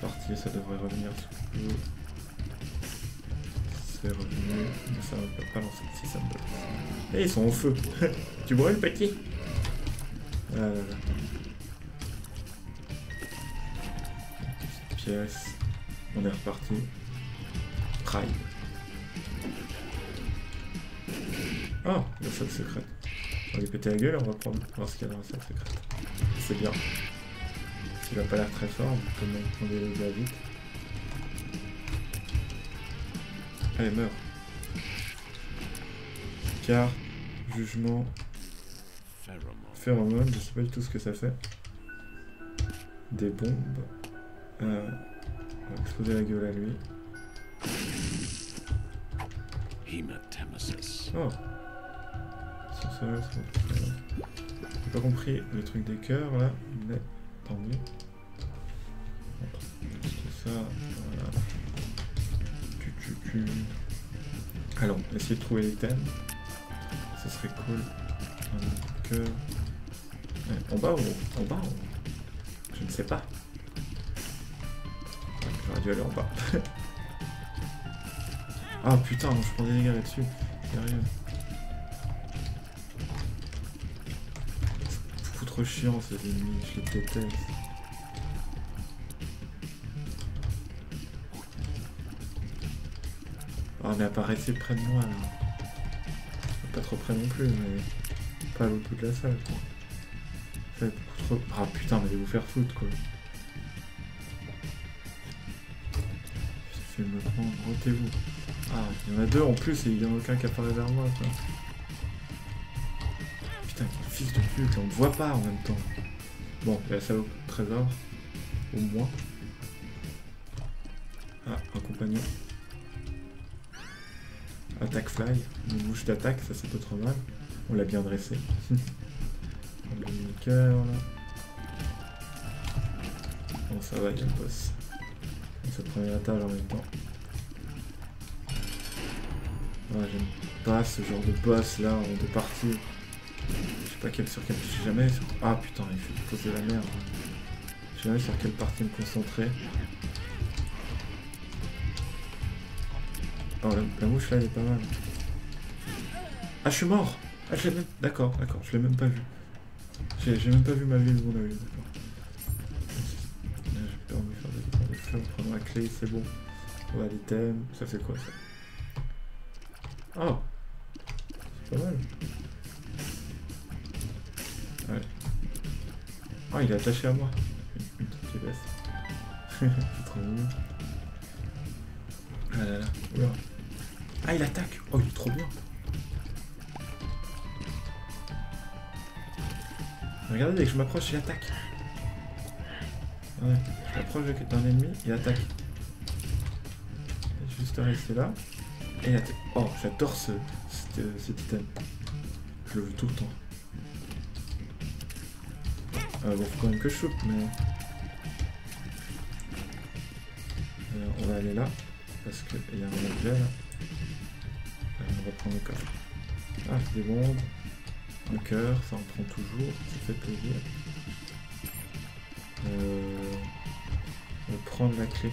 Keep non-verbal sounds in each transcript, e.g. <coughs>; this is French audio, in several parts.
parti, ça devrait revenir. C'est revenu, mais ça va pas lancer si ça bloque. Et ils sont au feu <laughs> Tu brûles petit là. Petite pièce. On est reparti. Pride. Ah, la salle secrète. On va lui péter la gueule on va prendre voir ce qu'il y a dans la salle secrète. C'est bien. S'il a pas l'air très fort, on peut même prendre les dégâts vite. Allez, meurs. Car, jugement, phéromone, je sais pas du tout ce que ça fait. Des bombes. Euh, on va exploser la gueule à lui. Oh J'ai pas compris le truc des cœurs là, mais Alors, essayer de trouver les thèmes. Ça serait cool. Un cœur. Ouais, en bas ou en bas ou... Je ne sais pas. J'aurais dû aller en bas. <laughs> ah putain, je prends des dégâts là-dessus. Chiant ces ennemis, je les déteste. Oh mais apparaissez près de moi là. Pas trop près non plus mais pas à l'autre bout de la salle quoi. Fait beaucoup trop. Ah putain mais allez vous faire foutre quoi. Je vais me prendre, rotez-vous. Ah, il y en a deux en plus et il y en a aucun qui apparaît vers moi quoi pute, on ne voit pas en même temps. Bon, il y a ça au trésor, au moins. Ah, un compagnon. Attaque fly, une bouche d'attaque, ça c'est pas trop mal. On l'a bien dressé. <laughs> on a mis cœur là. Bon ça va, il y a le boss. C'est le premier étage en même temps. Ah, j'aime pas ce genre de boss là en deux parties sais pas quelle, sur quelle... Je sais jamais... Ah putain, il faut poser la merde. Je sais jamais sur quelle partie me concentrer. Oh, la, mouche là, elle est pas mal. Ah, je suis mort Ah, je l'ai même... D'accord, d'accord, je l'ai même pas vu. J'ai même pas vu ma vie de mon oeil, d'accord. J'ai peur de faire des, feux, prendre la clé, c'est bon. On va l'item, ça fait quoi ça? Oh C'est pas mal. Oh, il est attaché à moi. <laughs> C'est trop mignon. Ah là là. Ah, il attaque. Oh, il est trop bien. Regardez, dès que je m'approche, il attaque. Je m'approche d'un ennemi, il attaque. Juste rester là. Et il attaque. Oh, j'adore ce, cet. Je le veux tout le temps. Euh, bon, faut quand même que je chope, mais... On va aller là, parce qu'il y a un objet là. Euh, on va prendre le coffre. Ah, des bombes. Un cœur, ça en prend toujours, ça fait plaisir. Euh, on va prendre la clé.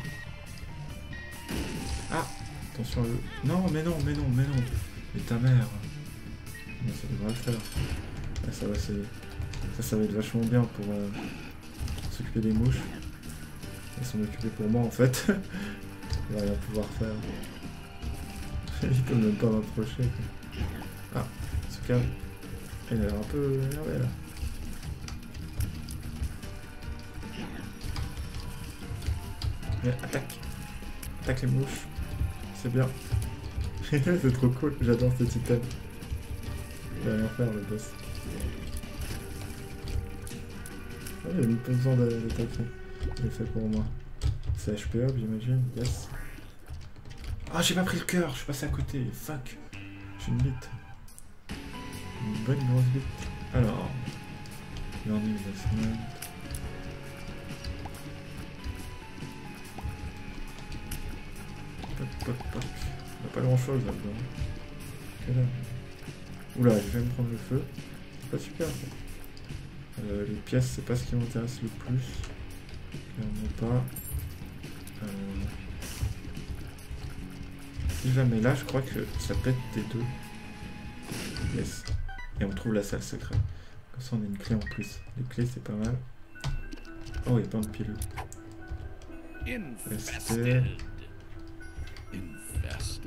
Ah Attention le... Non, mais non, mais non, mais non Mais ta mère Ça devrait le faire. Ah, ça va, c'est... Ça, ça va être vachement bien pour euh, s'occuper des mouches. Elles sont occupées pour moi en fait. <laughs> Il va rien pouvoir faire. <laughs> Il peut même pas m'approcher. Ah, ce calme. Il a l'air un peu énervé là. Mais attaque Attaque les mouches. C'est bien. <laughs> c'est trop cool, j'adore ce item. Il va rien faire le boss. Ah, mis pas besoin d'attaquer. Il fait pour moi. C'est HP up, j'imagine. Yes. Ah, j'ai pas pris le cœur, je suis passé à côté. Fuck. J'ai une bite. Une bonne grosse bite. Alors. Learning investment. Poc, poc, poc. Il a pas grand chose là-dedans. Oula, je vais me prendre le feu. C'est pas super. Euh, les pièces, c'est pas ce qui m'intéresse le plus. Clairement pas. Euh... Jamais là, je crois que ça pète des deux. Yes. Et on trouve la salle secrète. Comme ça, on a une clé en plus. Les clés, c'est pas mal. Oh, il y a plein de pilules.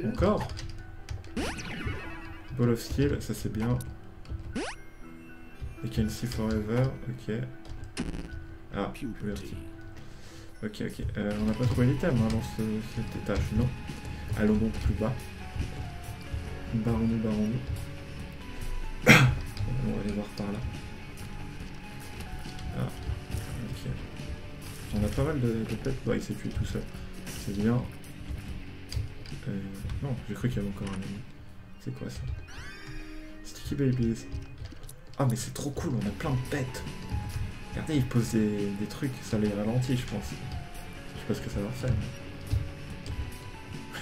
Encore? Ball of Skill, ça c'est bien. Et can see forever, ok. Ah. Ok, ok. Euh, on n'a pas trouvé l'item hein, dans ce, cet étage, non Allons donc plus bas. Barons-nous, barons-nous. <coughs> on va aller voir par là. Ah, ok. On a pas mal de, de pets. Il s'est tué tout seul. C'est bien. Euh, non, j'ai cru qu'il y avait encore un ami. C'est quoi ça? Sticky Babies. Ah, mais c'est trop cool, on a plein de pets. Regardez, ils posent des, des trucs, ça les ralentit, je pense. Je sais pas ce que ça leur fait.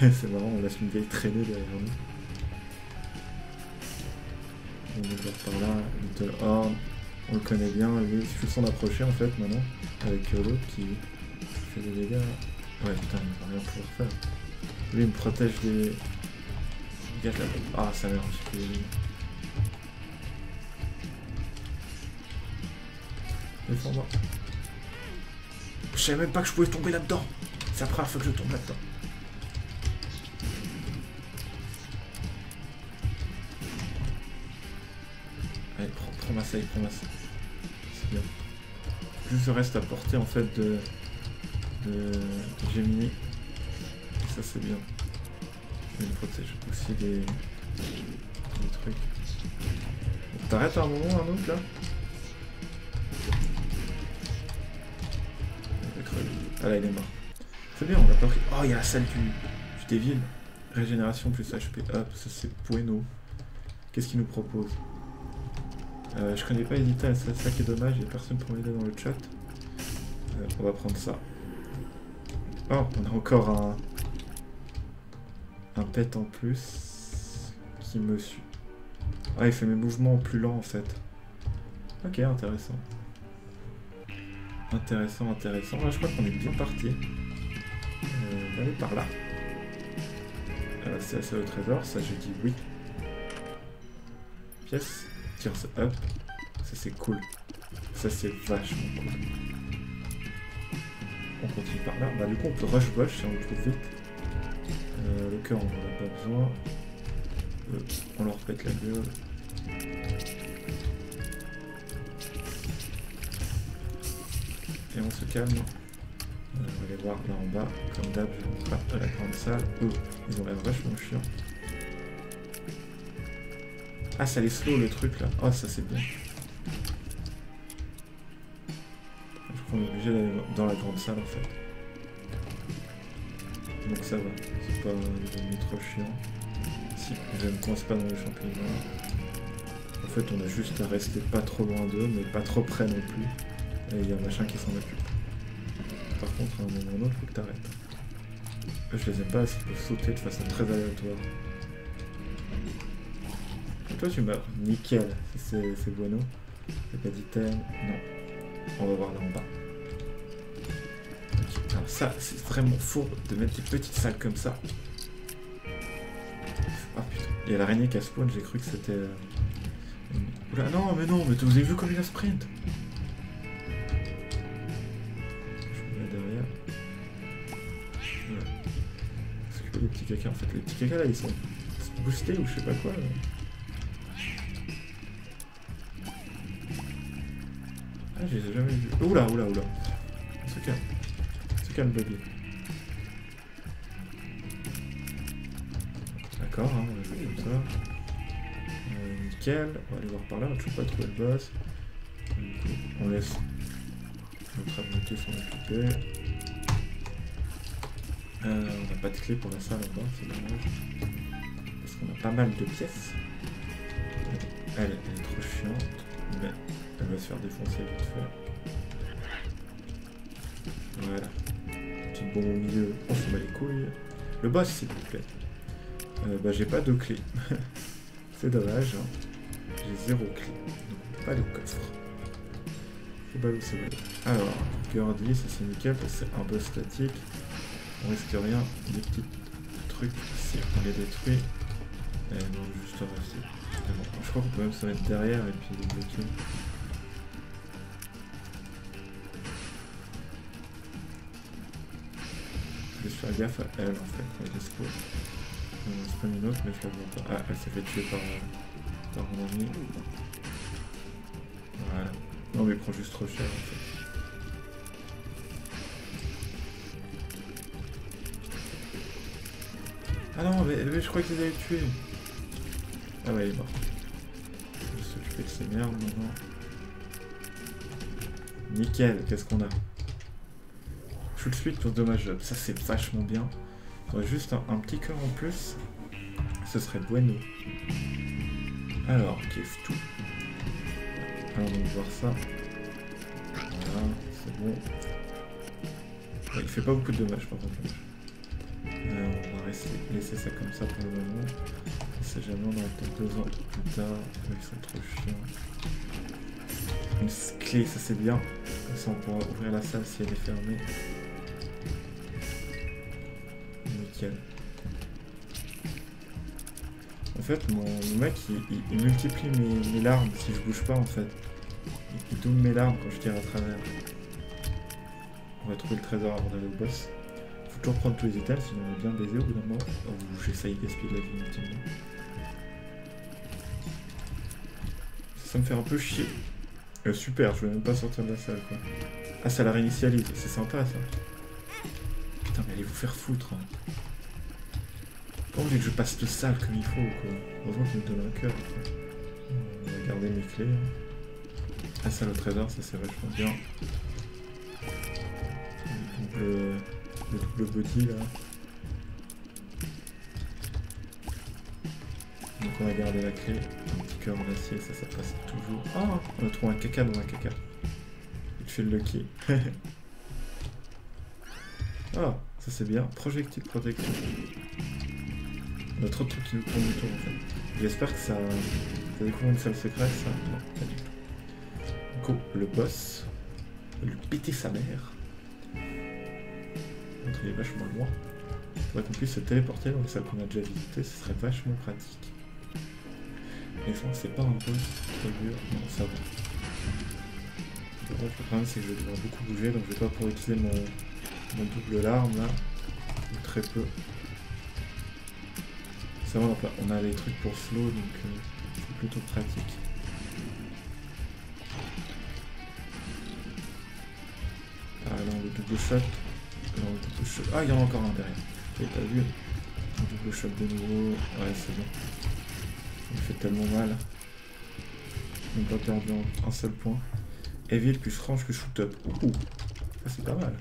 Mais... <laughs> c'est marrant, on laisse une vieille traîner derrière nous. On est par là, Little. On le connaît bien, il suffit de s'en approcher en fait maintenant, avec l'autre qui fait des dégâts. Ouais, putain, il va rien pouvoir faire. Lui, il me protège des... Ah, ça merde, Défends-moi. Je savais même pas que je pouvais tomber là-dedans. C'est la première fois que je tombe là-dedans. Allez, prends, prends ma saille, prends ma saille. C'est bien. Juste reste à portée en fait de, de, de Gemini. Ça c'est bien. Il me protège aussi des, des trucs. T'arrêtes un moment un autre là? Ah là il est mort. C'est bien, on l'a pas pris. Oh il y a la salle du, du Devil. Régénération plus HP up, ça c'est bueno. Qu'est-ce qu'il nous propose? Euh, Je connais pas les c'est ça qui est dommage, il y a personne pour m'aider dans le chat. Euh, on va prendre ça. Oh, on a encore un... Un pet en plus qui me suit. Ah, il fait mes mouvements plus lents en fait. Ok, intéressant. Intéressant, intéressant. Là, je crois qu'on est bien parti. Euh, on va aller par là. Euh, c'est assez au trésor, ça j'ai dit oui. Pièce, tears up. Ça c'est cool. Ça c'est vachement cool. On continue par là. Bah du coup on peut rush bush si on le trouve vite. Euh, le cœur on en a pas besoin. Euh, on leur pète la gueule. Et on se calme. Euh, on va aller voir là en bas. Comme d'hab, je vais à la grande salle. Oh, ils ont l'air vachement chiants. Ah, ça les slow le truc là. Oh, ça c'est bien. Je crois qu'on est obligé d'aller dans la grande salle en fait. Donc ça va. C'est pas devenu trop chiant. Si, je ne coince pas dans les champignons. En fait, on a juste à rester pas trop loin d'eux, mais pas trop près non plus. Et il y a un machin qui s'en occupe. Par contre, à un moment ou un autre, faut que t'arrêtes. Je les aime pas, ils peuvent sauter de façon très aléatoire. Et toi, tu meurs. Nickel, c'est bueno. J'ai pas d'item. Non. On va voir là en bas. Alors ça, c'est vraiment fourbe de mettre des petites salles comme ça. Ah putain. Il y a l'araignée qui a spawn, j'ai cru que c'était... Euh... Oula, non, mais non, mais vous avez vu comme il a sprint? En fait, les petits caca là, ils sont boostés ou je sais pas quoi. Ah, je les ai jamais vus. Oula, oula, oula. On se calme. On se calme, baby. D'accord, hein, on va jouer comme ça. Euh, nickel. On va aller voir par là. On va toujours pas trouver le boss. On laisse notre abonné s'en occuper. Euh, on n'a pas de clé pour la salle en bas, c'est dommage. Parce qu'on a pas mal de pièces. Elle, est trop chiante, mais elle va se faire défoncer vite fait. Voilà. Petit bon au milieu. On se met les couilles. Le boss, s'il vous plaît. Euh, bah, j'ai pas de clé. <laughs> c'est dommage. Hein. J'ai zéro clé. Donc, pas de coffre. C'est ballot, c'est. Alors, Gordy, ça c'est nickel parce que c'est un boss statique. On risque rien. Des petits trucs si on les détruit. Et non, juste rester. Je crois qu'on peut même se mettre derrière et puis les bloquer. Vais faire gaffe à elle en fait, scope. C'est pas une autre, mais je la vois pas. Ah, elle s'est fait tuer par, par mon ami. Voilà. Non, mais il prend juste trop cher en fait. Ah non, mais, je crois qu'ils avaient tué. Ah ouais, il est mort. Je vais s'occuper de ces merdes maintenant. Nickel, qu'est-ce qu'on a Shoot suite pour dommage Ça c'est vachement bien. Juste un, petit cœur en plus. Ce serait bueno. Alors, qu'est-ce tout Allons donc voir ça. Voilà, c'est bon. Il fait pas beaucoup de dommages par contre. Laisser ça comme ça pour le moment. On sait jamais, on aura peut-être besoin plus tard. Ils sont trop chiants. Une clé, ça c'est bien. Comme ça on pourra ouvrir la salle si elle est fermée. Nickel. En fait, mon mec, il, multiplie mes, mes, larmes si je bouge pas, en fait. Il, il double mes larmes quand je tire à travers. On va trouver le trésor avant d'aller au boss. Prendre tous les items, sinon on est bien baisé au bout d'un moment. Oh, j'essaye de gaspiller de la vie inutilement. Ça, me fait un peu chier. Euh, super, je vais même pas sortir de la salle, quoi. Ah, ça la réinitialise, c'est sympa, ça. Putain, mais allez vous faire foutre. Hein. Pas envie que je passe de salle comme il faut, quoi? Heureusement qu'il me donne un cœur. On va garder mes clés. Hein. Ah, ça, le trésor, ça, c'est vachement bien. Double, le double body, là. Donc on va garder la clé, un petit cœur en acier, ça, ça passe toujours. Ah, on a trouvé un caca dans un caca. Il fait le lucky. ah, <laughs> ça c'est bien. Projectile protection. On a trop de trucs qui nous tournent autour en fait. J'espère que ça... Ça découvre une salle secrète, ça Non, pas du tout. Go, le boss. Le péter sa mère. Il est vachement loin. Faudrait qu'on puisse se téléporter dans les salles qu'on a déjà visitées, ce serait vachement pratique. Et je c'est pas un boss trop dur, non ça va. Le problème c'est que je vais devoir beaucoup bouger, donc je vais pas pouvoir utiliser mon, double larme là, ou très peu. Ça va, on a les trucs pour slow, donc euh, c'est plutôt pratique. Là on le double shot. Ah il y en a encore un derrière. Ok t'as vu double shot de nouveau. Ouais c'est bon. Il fait tellement mal. On pas perdu un seul point. Evil plus range que shoot up. Ça c'est pas mal.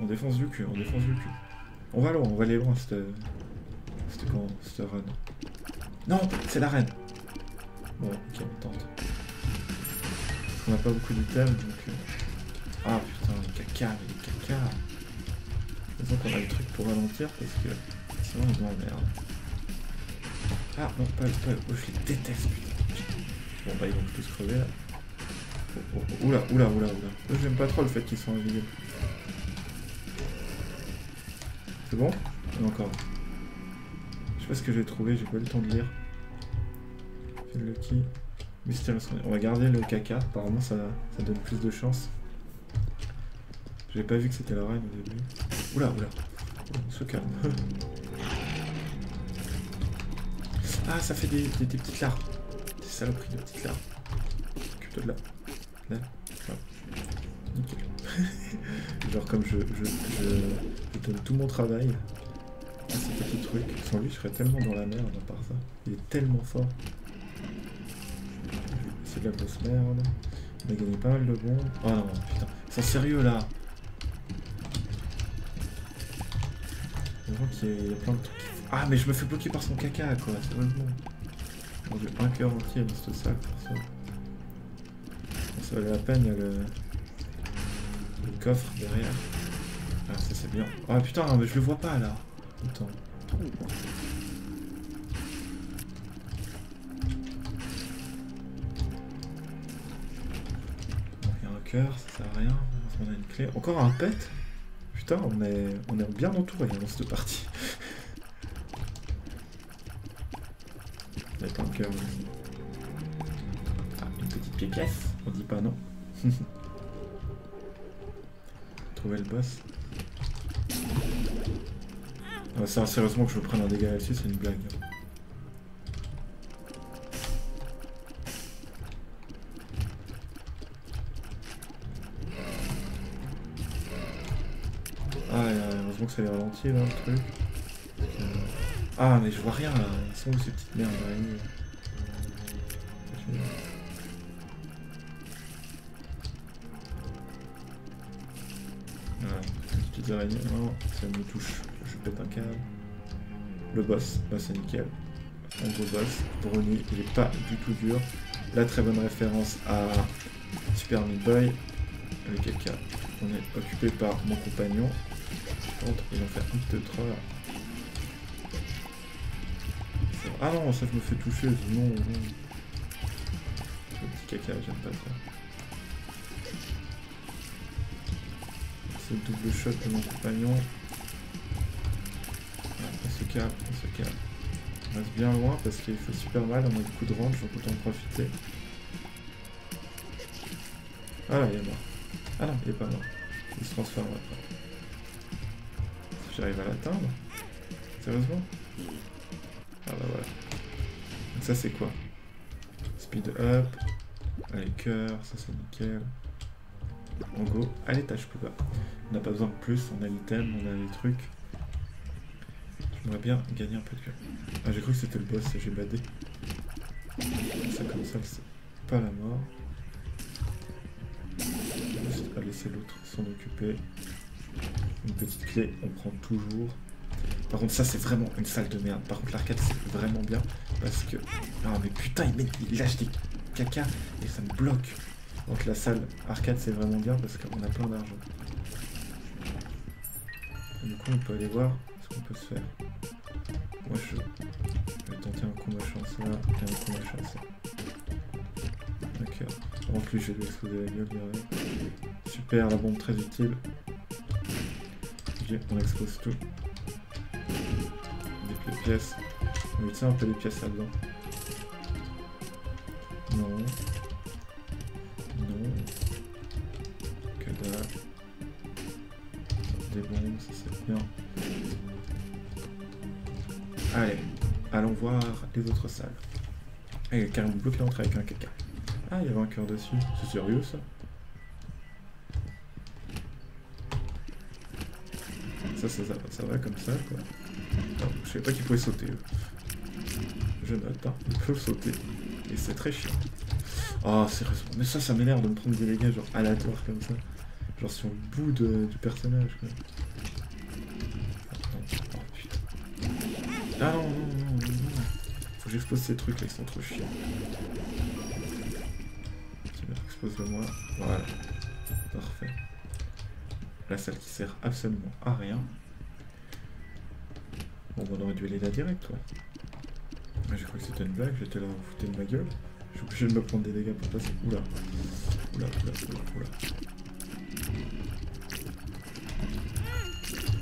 On défonce du cul, on défonce du cul. On va loin, on va aller loin cette. C'était comment cette run Non, c'est la reine. Bon, ok, on tente. On n'a pas beaucoup d'items donc. Euh... Ah putain, caca, mais les caca. Faisons qu'on a des trucs pour ralentir parce que sinon on est en merde. Ah non, pas, pas, oh, je les déteste, putain. Bon bah ils vont tous crever là. Oh, oh, oula, oula, oula, oula. J'aime pas trop le fait qu'ils soient invisibles. C'est bon? Et encore. Je sais pas ce que j'ai trouvé, j'ai pas eu le temps de lire. Fait le lucky. Mystérieux. On va garder le caca, apparemment ça, ça donne plus de chance. J'avais pas vu que c'était la reine au début. Oula, oula. On se calme. <laughs> Ah, ça fait des, des, des petites larves. Des saloperies de petites larves. Occupe-toi de là. Là. Nickel. <laughs> Genre comme je, je, je, je, donne tout mon travail à ces petits trucs. Sans lui, je serais tellement dans la merde à part ça. Il est tellement fort. C'est de la grosse merde. On a gagné pas mal de bons. Oh non, putain. Ils sont sérieux là. Je vois qu'il y, y, a plein de trucs ah, mais je me fais bloquer par son caca, quoi, sérieusement. Bon, j'ai un cœur entier dans ce sac pour ça. Ça valait la peine, il y a le... le coffre derrière. Ah, ça c'est bien. Ah putain, mais je le vois pas là. Attends. Il y a un cœur, ça sert à rien. On a une clé. Encore un pet? Putain, on est, on est bien entouré hein, dans cette partie. Un cœur aussi. Ah, une petite pièce, on dit pas non. <laughs> Trouver le boss. Ah, sérieusement que je me prenne un dégât là-dessus, c'est une blague. Ça là, le truc. Euh, ah, mais je vois rien là. Ils sont où ces petites merdes araignées. Non, ça me touche. Je pète un câble. Le boss, là c'est nickel. Un gros boss. Brony, il est pas du tout dur. La très bonne référence à Super Meat Boy. Avec quelqu'un. On est occupé par mon compagnon. Contre, vont faire un peu trop là. Ah non, ça je me fais toucher, non. Le petit caca, j'aime pas ça. C'est le double shot de mon compagnon. on se calme, on se calme. On reste bien loin parce qu'il fait super mal, on a coup de range, donc autant en profiter. Ah là, il est mort. Ah non, il est pas mort. Il se transforme après. J'arrive à l'atteindre Sérieusement ah bah voilà. Donc ça c'est quoi? Speed up. Allez, cœur, ça c'est nickel. On go à l'étage plus bas. On n'a pas besoin de plus, on a l'item, on a les trucs. J'aimerais bien gagner un peu de cœur. Ah j'ai cru que c'était le boss, j'ai badé. Ça comme ça, c'est pas la mort. Juste à laisser l'autre s'en occuper. Une petite clé, on prend toujours. Par contre, ça, c'est vraiment une salle de merde. Par contre, l'arcade, c'est vraiment bien. Parce que... Ah, mais putain, il, met... il lâche des caca et ça me bloque. Donc la salle arcade, c'est vraiment bien parce qu'on a plein d'argent. Du coup, on peut aller voir ce qu'on peut se faire. Moi, je vais tenter un coup ma chance là et un coup ma chance là. Ok. En plus, je vais exploser la gueule. Super, la bombe très utile. On expose tout les pièces. Tu sais un peu les pièces là-dedans. Non. Non. Dalle. Des bombes, ça c'est bien. Allez, allons voir les autres salles. Ah, il a carrément bloqué l'entrée avec un caca. Ah, il y avait un cœur dessus. C'est sérieux ça? Ça, va comme ça quoi. Je savais pas qu'il pouvait sauter. Je note, hein. il sauter. Et c'est très chiant. Oh, sérieusement. Mais ça, ça m'énerve de me prendre des dégâts genre aléatoires comme ça. Genre sur le bout du personnage, quoi. Oh, putain. Ah non, non, non, non, non. Faut que j'explose ces trucs là, ils sont trop chiants. Expose-le-moi. Voilà. La salle qui sert absolument à rien. Bon, on aurait dû aller là direct. Ah, j'ai cru que c'était une blague, j'étais là, vous foutez de ma gueule. Je suis obligé de me prendre des dégâts pour passer. Oula. Oula, oula, oula.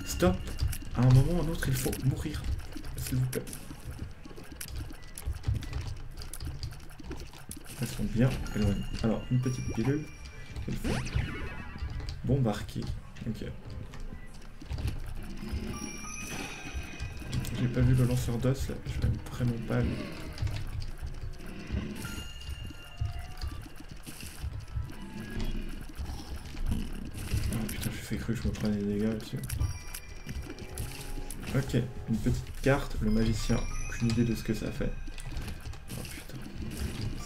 Stop À un moment ou à un autre, il faut mourir. S'il vous plaît. Elles sont bien. Alors, une petite pilule. Quelle. Ok. J'ai pas vu le lanceur d'os là, je l'aime vraiment pas lui. Oh putain, j'ai fait cru que je me prenais des dégâts là-dessus. Ok, une petite carte, le magicien, aucune idée de ce que ça fait. Oh putain,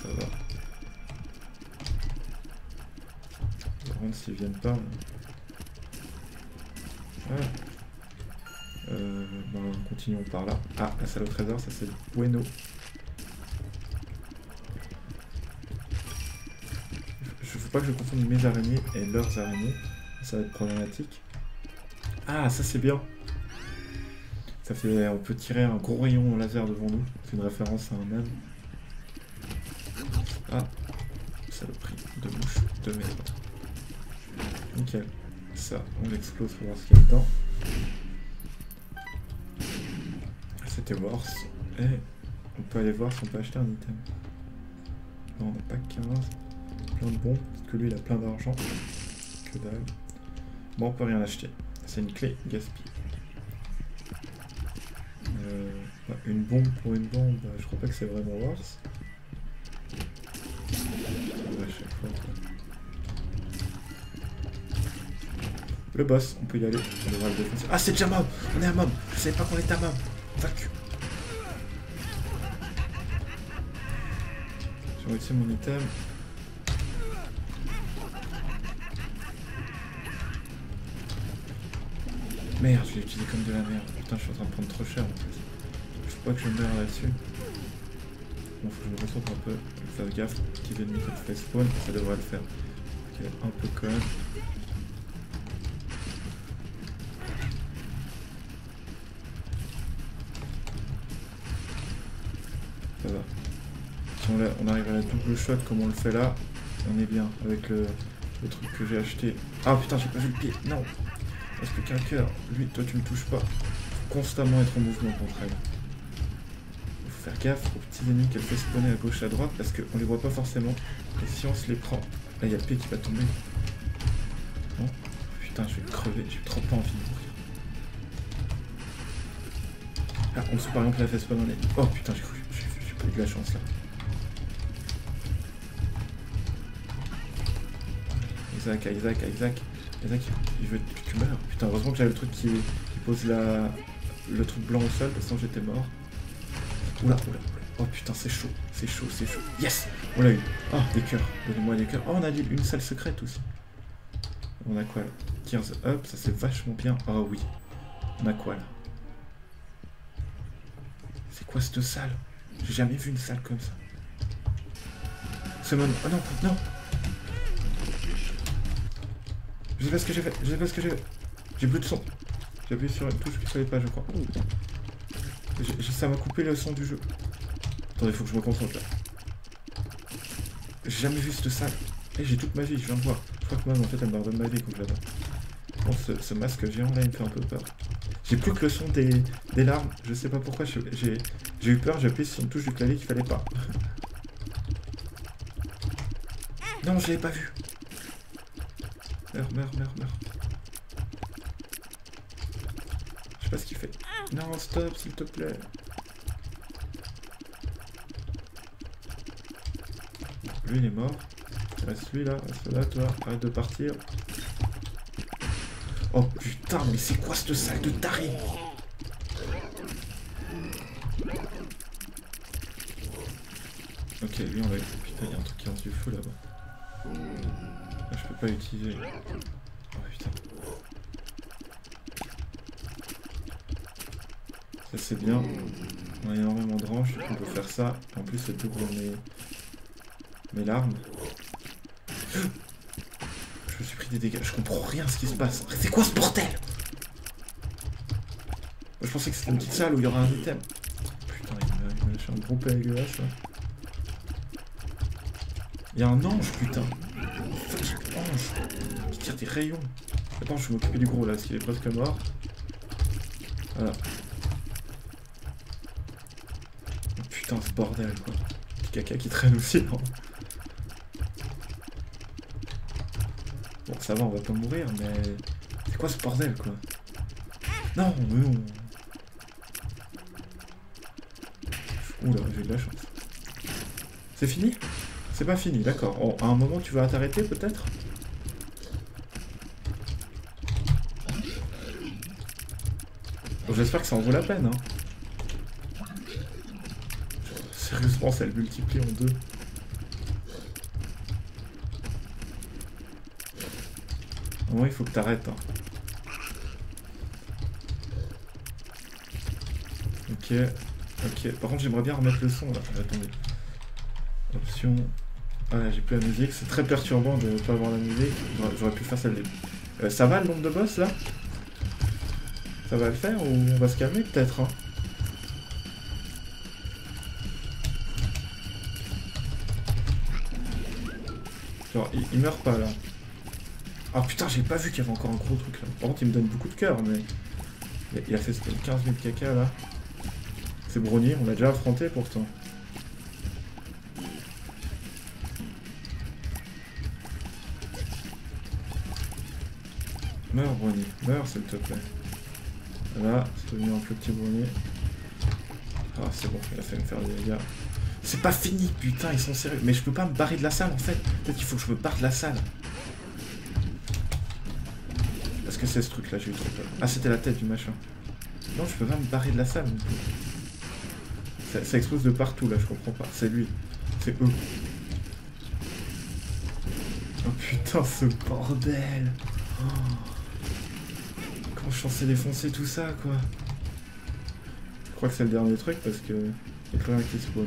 ça va. Par contre, s'ils viennent pas... Euh, continuons par là. Ah, la salle au trésor, ça c'est bueno. Je veux pas que je confonde mes araignées et leurs araignées. Ça va être problématique. Ah, ça c'est bien. Ça fait, on peut tirer un gros rayon laser devant nous. C'est une référence à un même. Ah, saloperie de mouche de merde. Nickel. Ça, on l'explose pour voir ce qu'il y a dedans. C'était worse. Et on peut aller voir si on peut acheter un item. Non, on n'a pas 15. Plein de bons. Parce que lui, il a plein d'argent. Que dalle. Bon, on peut rien acheter. C'est une clé gaspille. Euh, une bombe pour une bombe, bah, je crois pas que c'est vraiment worse. Ouais, chaque fois. Le boss, on peut y aller. On devra le défoncer. Ah, c'est déjà mob On est un mob Je savais pas qu'on était un mob Fuck J'ai retiré mon item. Merde, je l'ai utilisé comme de la merde. Putain, je suis en train de prendre trop cher en fait. Je crois que je meurs là-dessus. Bon, faut que je me ressorte un peu. Faire gaffe. Petit ennemi qui fait spawn, ça devrait le faire. Ok, un peu quand même. On, on, arrive à la double shot comme on le fait là, on est bien avec le, truc que j'ai acheté. Ah putain, j'ai pas vu le pied. Non Reste plus qu'un cœur. Lui, toi, tu me touches pas. Faut constamment être en mouvement contre elle. Faut faire gaffe aux petits ennemis qu'elle fait spawner à gauche à droite parce qu'on les voit pas forcément. Et si on se les prend... Là, il y a le pied qui va tomber. Non Putain, je vais crever. J'ai trop pas envie de mourir. Ah, en dessous, par exemple, elle fait spawner. Oh putain, j'ai cru. J'ai pas eu de la chance là. Isaac, Isaac, Isaac. Isaac, il veut que tu meurs. Putain, heureusement que j'avais le truc qui, pose la, le truc blanc au sol, parce que j'étais mort. Oula, oula, oula. Oh putain, c'est chaud, c'est chaud, c'est chaud. Yes On l'a eu. Oh, des cœurs. Donnez-moi des cœurs. Oh, on a une salle secrète aussi. On a quoi là Tears up, ça c'est vachement bien. Oh oui. On a quoi là? C'est quoi cette salle? J'ai jamais vu une salle comme ça. Summon. Oh non, non je sais pas ce que j'ai fait, je sais pas ce que j'ai fait. J'ai plus de son. J'ai appuyé sur une touche qu'il fallait pas, je crois. ça m'a coupé le son du jeu. Attendez, faut que je me concentre là. J'ai jamais vu cette salle. Et eh, j'ai toute ma vie, je viens de voir. Je crois que même en fait elle me redonne ma vie quand je Bon, ce, ce, masque géant là il me fait un peu peur. J'ai plus que le son des, des larmes. Je sais pas pourquoi j'ai eu peur, j'ai appuyé sur une touche du clavier qu'il fallait pas. non, je l'avais pas vu. Meurs, meurs, meurs, meurs. Je sais pas ce qu'il fait. Non, stop, s'il te plaît. Lui, il est mort. Reste lui là, reste là, toi. Arrête de partir. Oh putain, mais c'est quoi cette salle de taré? Ok, lui on va... Putain, il y a un truc qui lance du feu là-bas pas l'utiliser. Oh putain. Ça c'est bien. On a énormément de range, on peut faire ça. En plus ça double mes, mes larmes. <gasps> Je me suis pris des dégâts, je comprends rien ce qui se passe. C'est quoi ce bordel? Je pensais que c'était une petite salle où il y aurait un item. Putain, il m'a lâché un gros dégueulasse là. Il y a un ange, putain. Des rayons. Attends, je vais m'occuper du gros là, parce qu'il est presque mort. Voilà. Oh, putain, ce bordel quoi. Petit caca qui traîne aussi. Bon, ça va, on va pas mourir, mais. C'est quoi ce bordel quoi? Non, mais non. Oula, j'ai de la chance. C'est fini? C'est pas fini, d'accord. à un moment, tu vas t'arrêter peut-être? J'espère que ça en vaut la peine. Hein. Sérieusement, ça le multiplie en deux. Au il faut que t'arrêtes. Hein. Ok. Ok. Par contre, j'aimerais bien remettre le son là. Attendez. Option. Ah, j'ai plus la musique. C'est très perturbant de ne pas avoir la musique. J'aurais pu faire ça le début. Euh, ça va le nombre de boss là? Ça va le faire ou on va se calmer peut-être hein Genre, il, meurt pas là. Ah putain, j'ai pas vu qu'il y avait encore un gros truc là. Par contre, il me donne beaucoup de cœur, mais. Il a fait 15 000 caca là. C'est Brony, on l'a déjà affronté pourtant. Meurs, Brony. Meurs, s'il te plaît. Voilà, c'est devenu un plus petit Brony. Ah, c'est bon, il a fait me faire des dégâts. C'est pas fini, putain, ils sont sérieux. Mais je peux pas me barrer de la salle, en fait. Peut-être qu'il faut que je me barre de la salle. Est-ce que c'est ce truc-là J'ai eu trop peur. Ah, c'était la tête du machin. Non, je peux pas me barrer de la salle ça explose de partout, là, je comprends pas. C'est lui. C'est eux. Oh putain, ce bordel oh. Je suis censé défoncer tout ça, quoi Je crois que c'est le dernier truc, parce que... Il a plus rien qui spawn.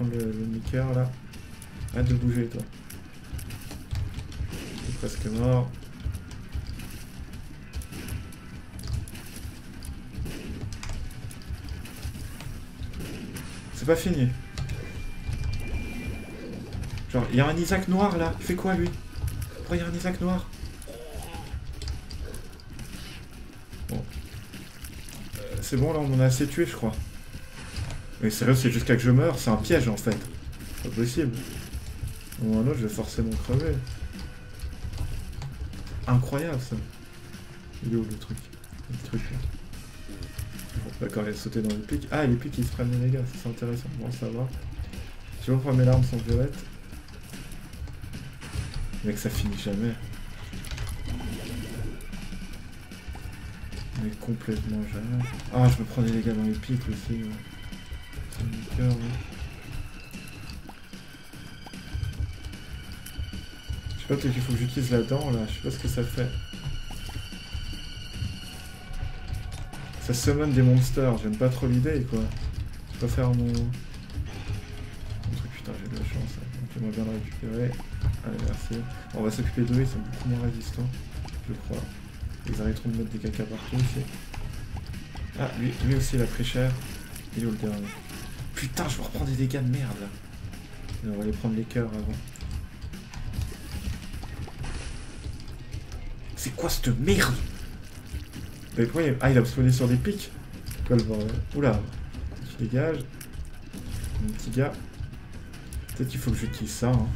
On va le, le là. Arrête de bouger, toi. est presque mort. C'est pas fini. Genre, il y a un Isaac noir là. Il fait quoi lui? Pourquoi il y a un Isaac noir Bon. Euh, c'est bon là, on en a assez tué, je crois. Mais sérieux, c'est jusqu'à que je meure. C'est un piège en fait. Pas possible. Bon, un autre, je vais forcément crever. Incroyable ça. Il est où le truc? Le truc là D'accord, il a sauté dans les pics. Ah, les pics ils se prennent les dégâts, c'est intéressant. Bon, ça va. Vais reprendre mes larmes sont violettes? Mec, ça finit jamais. Complètement jamais. Ah, je me prends des dégâts dans les pics aussi. Je sais pas, peut-être qu'il faut que j'utilise la dent là. Je sais pas ce que ça fait. Ça summon des monsters, j'aime pas trop l'idée quoi. Je faire mon... mon truc, putain j'ai de la chance, hein. j'aimerais bien le récupérer. Allez merci. on va s'occuper d'eux, ils sont beaucoup moins résistants, je crois. Ils arrêteront de mettre des caca partout ici. Ah lui, aussi il a pris cher. Il est où le dernier Putain je me reprends des dégâts de merde là. on va aller prendre les cœurs avant. C'est quoi cette merde mais. Ah, il a spawné sur des pics Oula Tu dégages. Mon petit gars. Peut-être qu'il faut que j'utilise ça. Hein.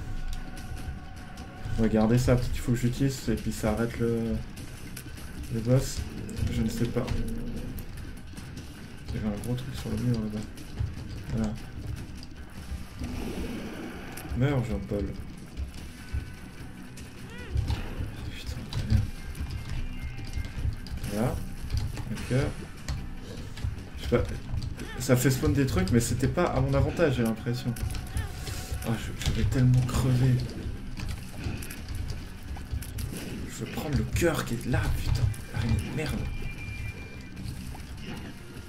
On va garder ça. Peut-être qu'il faut que j'utilise et puis ça arrête le... le boss. Je ne sais pas. Il y un gros truc sur le mur là-bas. Voilà. Meurs, Jean-Paul. Putain, merde. Voilà. Je sais pas. Ça fait spawn des trucs, mais c'était pas à mon avantage, j'ai l'impression. Oh, je, vais tellement crever. Je veux prendre le cœur qui est là, putain. Merde.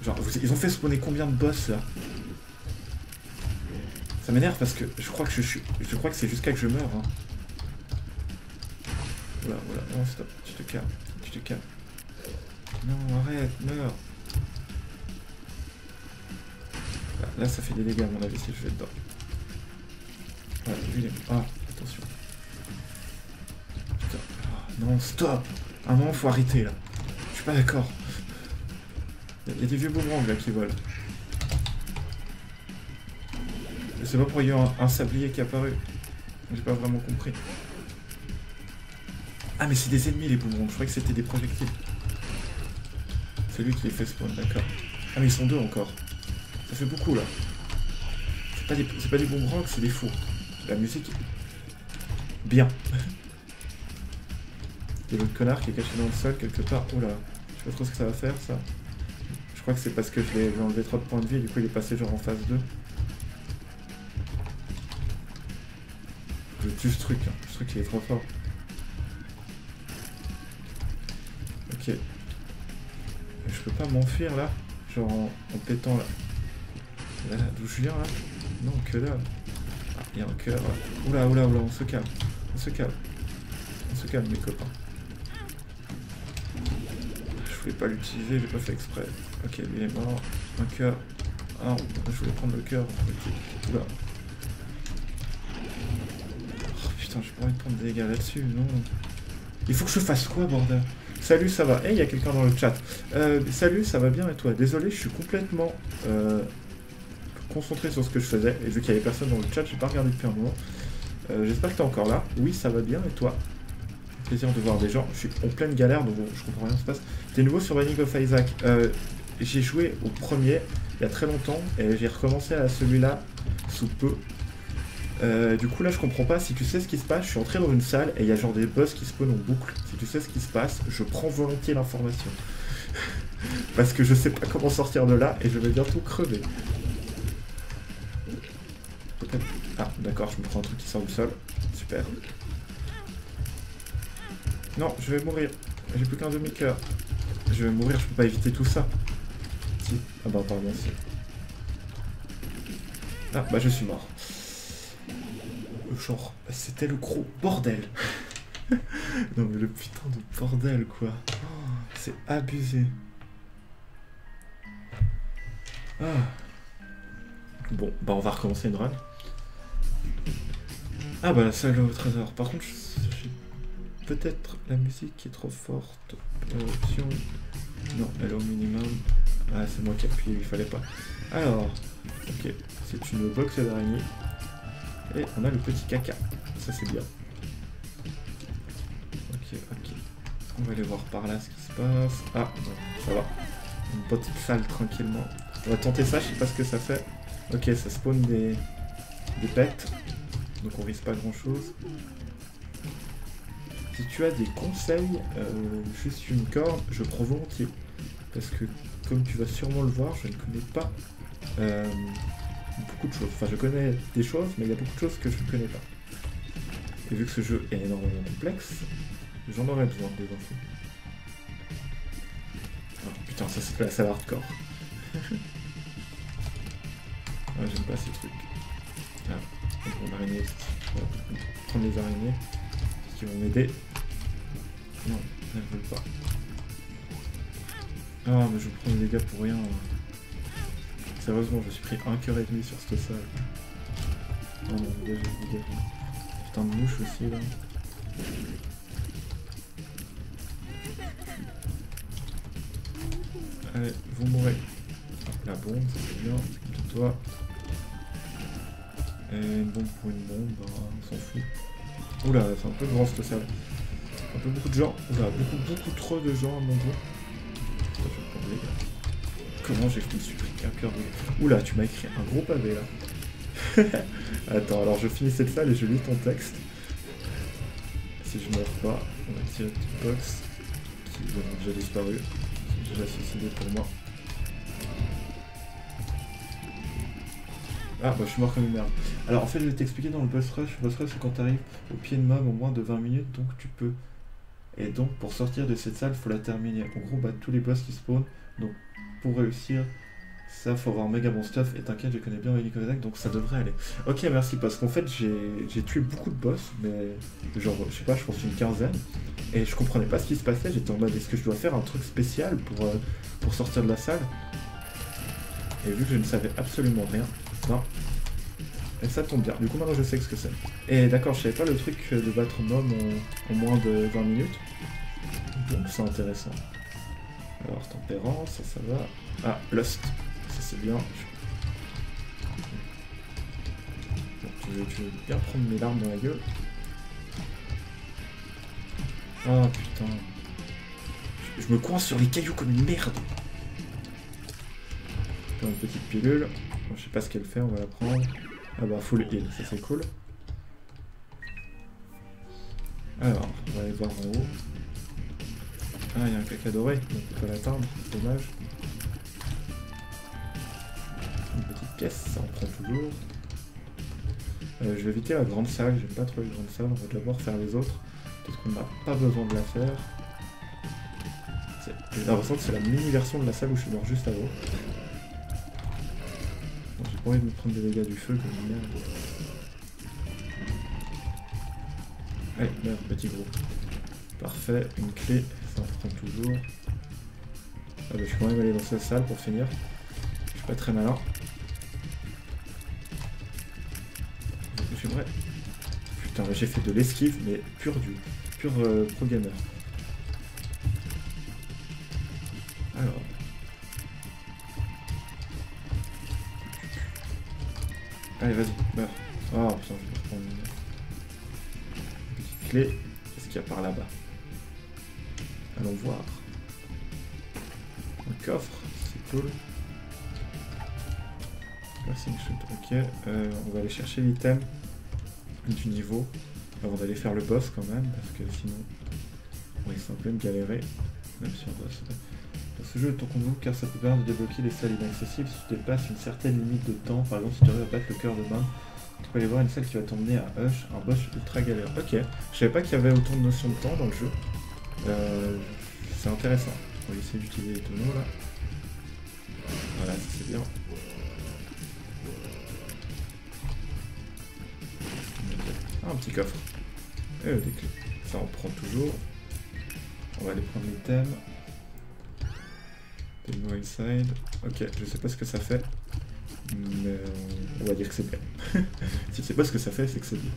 Genre, ils ont fait spawner combien de boss là Ça m'énerve parce que je crois que je suis. Je crois que c'est jusqu'à que je meure. Hein. Voilà, voilà. Non, stop. Tu te calmes. Tu te calmes. Non, arrête, meurs. Là, ça fait des dégâts à mon avis si je vais dedans. Voilà, lui, Ah, attention. Putain. Ah, non, stop un moment, faut arrêter, là. Je suis pas d'accord. Il y, a des vieux boomerangs, là, qui volent. Je sais pas pourquoi y a un, sablier qui est apparu. J'ai pas vraiment compris. Ah, mais c'est des ennemis, les boomerangs. Je croyais que c'était des projectiles. C'est lui qui les fait spawn, d'accord. Ah mais ils sont deux encore. Ça fait beaucoup là. C'est pas des, pas des boomerangs, c'est des fours. La musique... Bien. Il y a l'autre connard qui est caché dans le sol quelque part. Oula. Je sais pas trop ce que ça va faire ça. Je crois que c'est parce que je vais enlever trop de points de vie, du coup il est passé genre en phase 2. Je tue ce truc, hein. ce truc il est trop fort. Ok, je peux pas m'enfuir là Genre en, pétant là. Là, d'où je viens là Non, que là. Il y a un cœur. Oula, oula, oula, on se calme. On se calme. On se calme, mes copains. Je voulais pas l'utiliser, j'ai pas fait exprès. Ok, lui il est mort. Un cœur. Ah, je voulais prendre le cœur. Oula. Oh putain, j'ai pas envie de prendre des dégâts là-dessus, non. Il faut que je fasse quoi, bordel? Salut, ça va? Eh, il y a quelqu'un dans le chat. Euh, salut, ça va bien et toi? Désolé, je suis complètement euh, concentré sur ce que je faisais. Et vu qu'il y avait personne dans le chat, j'ai pas regardé depuis un moment. Euh, J'espère que t'es encore là. Oui, ça va bien et toi? Plaisir de voir des gens. Je suis en pleine galère, donc je comprends rien ce qui se passe. T'es nouveau sur Binding of Isaac. Euh, j'ai joué au premier il y a très longtemps et j'ai recommencé à celui-là sous peu. Euh, du coup là je comprends pas, si tu sais ce qui se passe, je suis entré dans une salle et il y a genre des boss qui spawnent en boucle. Si tu sais ce qui se passe, je prends volontiers l'information. <laughs> Parce que je sais pas comment sortir de là et je vais bientôt crever. Ah d'accord, je me prends un truc qui sort du sol. Super. Non, je vais mourir. J'ai plus qu'un demi-cœur. Je vais mourir, je peux pas éviter tout ça. Ah bah pardon, si. Ah bah je suis mort. Genre, c'était le gros bordel. <laughs> non mais le putain de bordel quoi. Oh, C'est abusé. Ah. Bon, bah on va recommencer une run. Ah bah la salle au trésor. Par contre, je- j'ai peut-être la musique est trop forte. Euh, option. Non, elle est au minimum. Ah, c'est moi qui ai appuyé, il fallait pas. Alors, ok, c'est une box d'araignée. Et on a le petit caca. Ça, c'est bien. Ok, ok. On va aller voir par là ce qui se passe. Ah, ça va. Une petite salle tranquillement. On va tenter ça, je sais pas ce que ça fait. Ok, ça spawn des, des. Donc on risque pas grand chose. Si tu as des conseils, euh, juste une corde, je prends volontiers. Parce que, comme tu vas sûrement le voir, je ne connais pas euh, beaucoup de choses. Enfin, je connais des choses, mais il y a beaucoup de choses que je ne connais pas. Et vu que ce jeu est énormément complexe, j'en aurais besoin des infos. Oh, putain, ça c'est la salle hardcore. <laughs> ah, j'aime pas ces trucs. Ah. On va prendre les araignées qui vont m'aider. Non, elles veulent pas. Ah, mais je prends des dégâts pour rien. Sérieusement, je me suis pris un cœur et demi sur cette salle. Oh non. Putain de mouche aussi là. Allez, vous mourrez. La bombe, c'est bien. De toi. Et une bombe pour une bombe, bah, on s'en fout. Oula, c'est un peu grand cette salle. Un peu beaucoup de gens. Oula, beaucoup, beaucoup trop de gens à mon goût. Comment j'ai fait me suis pris qu'un cœur de... Oula, tu m'as écrit un gros pavé là. <laughs> Attends, alors je finis cette salle et je lis ton texte. Si je meurs pas, on va tirer une box qui a déjà disparu. Déjà suicidé pour moi. Ah bah je suis mort comme une merde. Alors en fait je vais t'expliquer dans le boss rush. Le boss rush c'est quand tu arrives au pied de mob en moins de 20 minutes donc tu peux. Et donc pour sortir de cette salle faut la terminer. En gros bah tous les boss qui spawnent. Donc pour réussir ça faut avoir méga bon stuff et t'inquiète je connais bien Unicosac donc ça devrait aller. Ok merci parce qu'en fait j'ai j'ai tué beaucoup de boss mais genre je sais pas je pense une quinzaine et je comprenais pas ce qui se passait. J'étais en mode est-ce que je dois faire un truc spécial pour, euh, pour sortir de la salle? Et vu que je ne savais absolument rien, non. Et ça tombe bien. Du coup, maintenant, je sais ce que c'est. Et d'accord, je savais pas le truc de battre Mom en, en moins de 20 minutes. Donc, c'est intéressant. Alors, tempérance, ça, ça va. Ah, Lust. Ça, c'est bien. Bon, tu, veux, bien prendre mes larmes dans la gueule? Oh putain. Je, me coince sur les cailloux comme une merde. Une petite pilule. Je sais pas ce qu'elle fait, on va la prendre. Ah bah full heal, ça c'est cool. Alors, on va aller voir en haut. Ah, il y a un caca doré, donc on peut l'atteindre, c'est dommage. Une petite pièce, ça en prend toujours. Euh, je vais éviter la grande salle, j'aime pas trop les grandes salles, on va d'abord faire les autres. Peut-être qu'on n'a pas besoin de la faire. J'ai l'impression que c'est la mini-version de la salle où je suis mort juste avant. J'ai pas envie de me prendre des dégâts du feu comme une merde. Allez, merde, petit gros. Parfait, une clé, ça en prend toujours. Ah bah, je suis quand même allé dans cette salle pour finir. Je suis pas très malin. J'aimerais... Putain, j'ai fait de l'esquive, mais pur du. pur euh, pro gamer. Allez, vas-y, meurs. Oh putain, je vais reprendre une petite clé. Qu'est-ce qu'il y a par là-bas? Allons voir. Un coffre, c'est cool. Merci, ok. Euh, on va aller chercher l'item du niveau avant d'aller faire le boss quand même, parce que sinon on risque un peu de galérer, même si on doit se... Ce jeu, le ton combo car ça peut permettre de débloquer les salles inaccessibles si tu dépasses une certaine limite de temps. Par exemple, si tu arrives à battre le cœur de main, tu peux aller voir une salle qui va t'emmener à Hush, un boss ultra galère. Ok, je savais pas qu'il y avait autant de notions de temps dans le jeu. Euh, c'est intéressant. On va essayer d'utiliser les tonneaux là. Voilà, c'est bien. un petit coffre. Et des clés. Ça on prend toujours. On va aller prendre l'item. Demo inside. Ok, je sais pas ce que ça fait. Mais on va dire que c'est bien. <laughs> si tu sais pas ce que ça fait, c'est que c'est bien.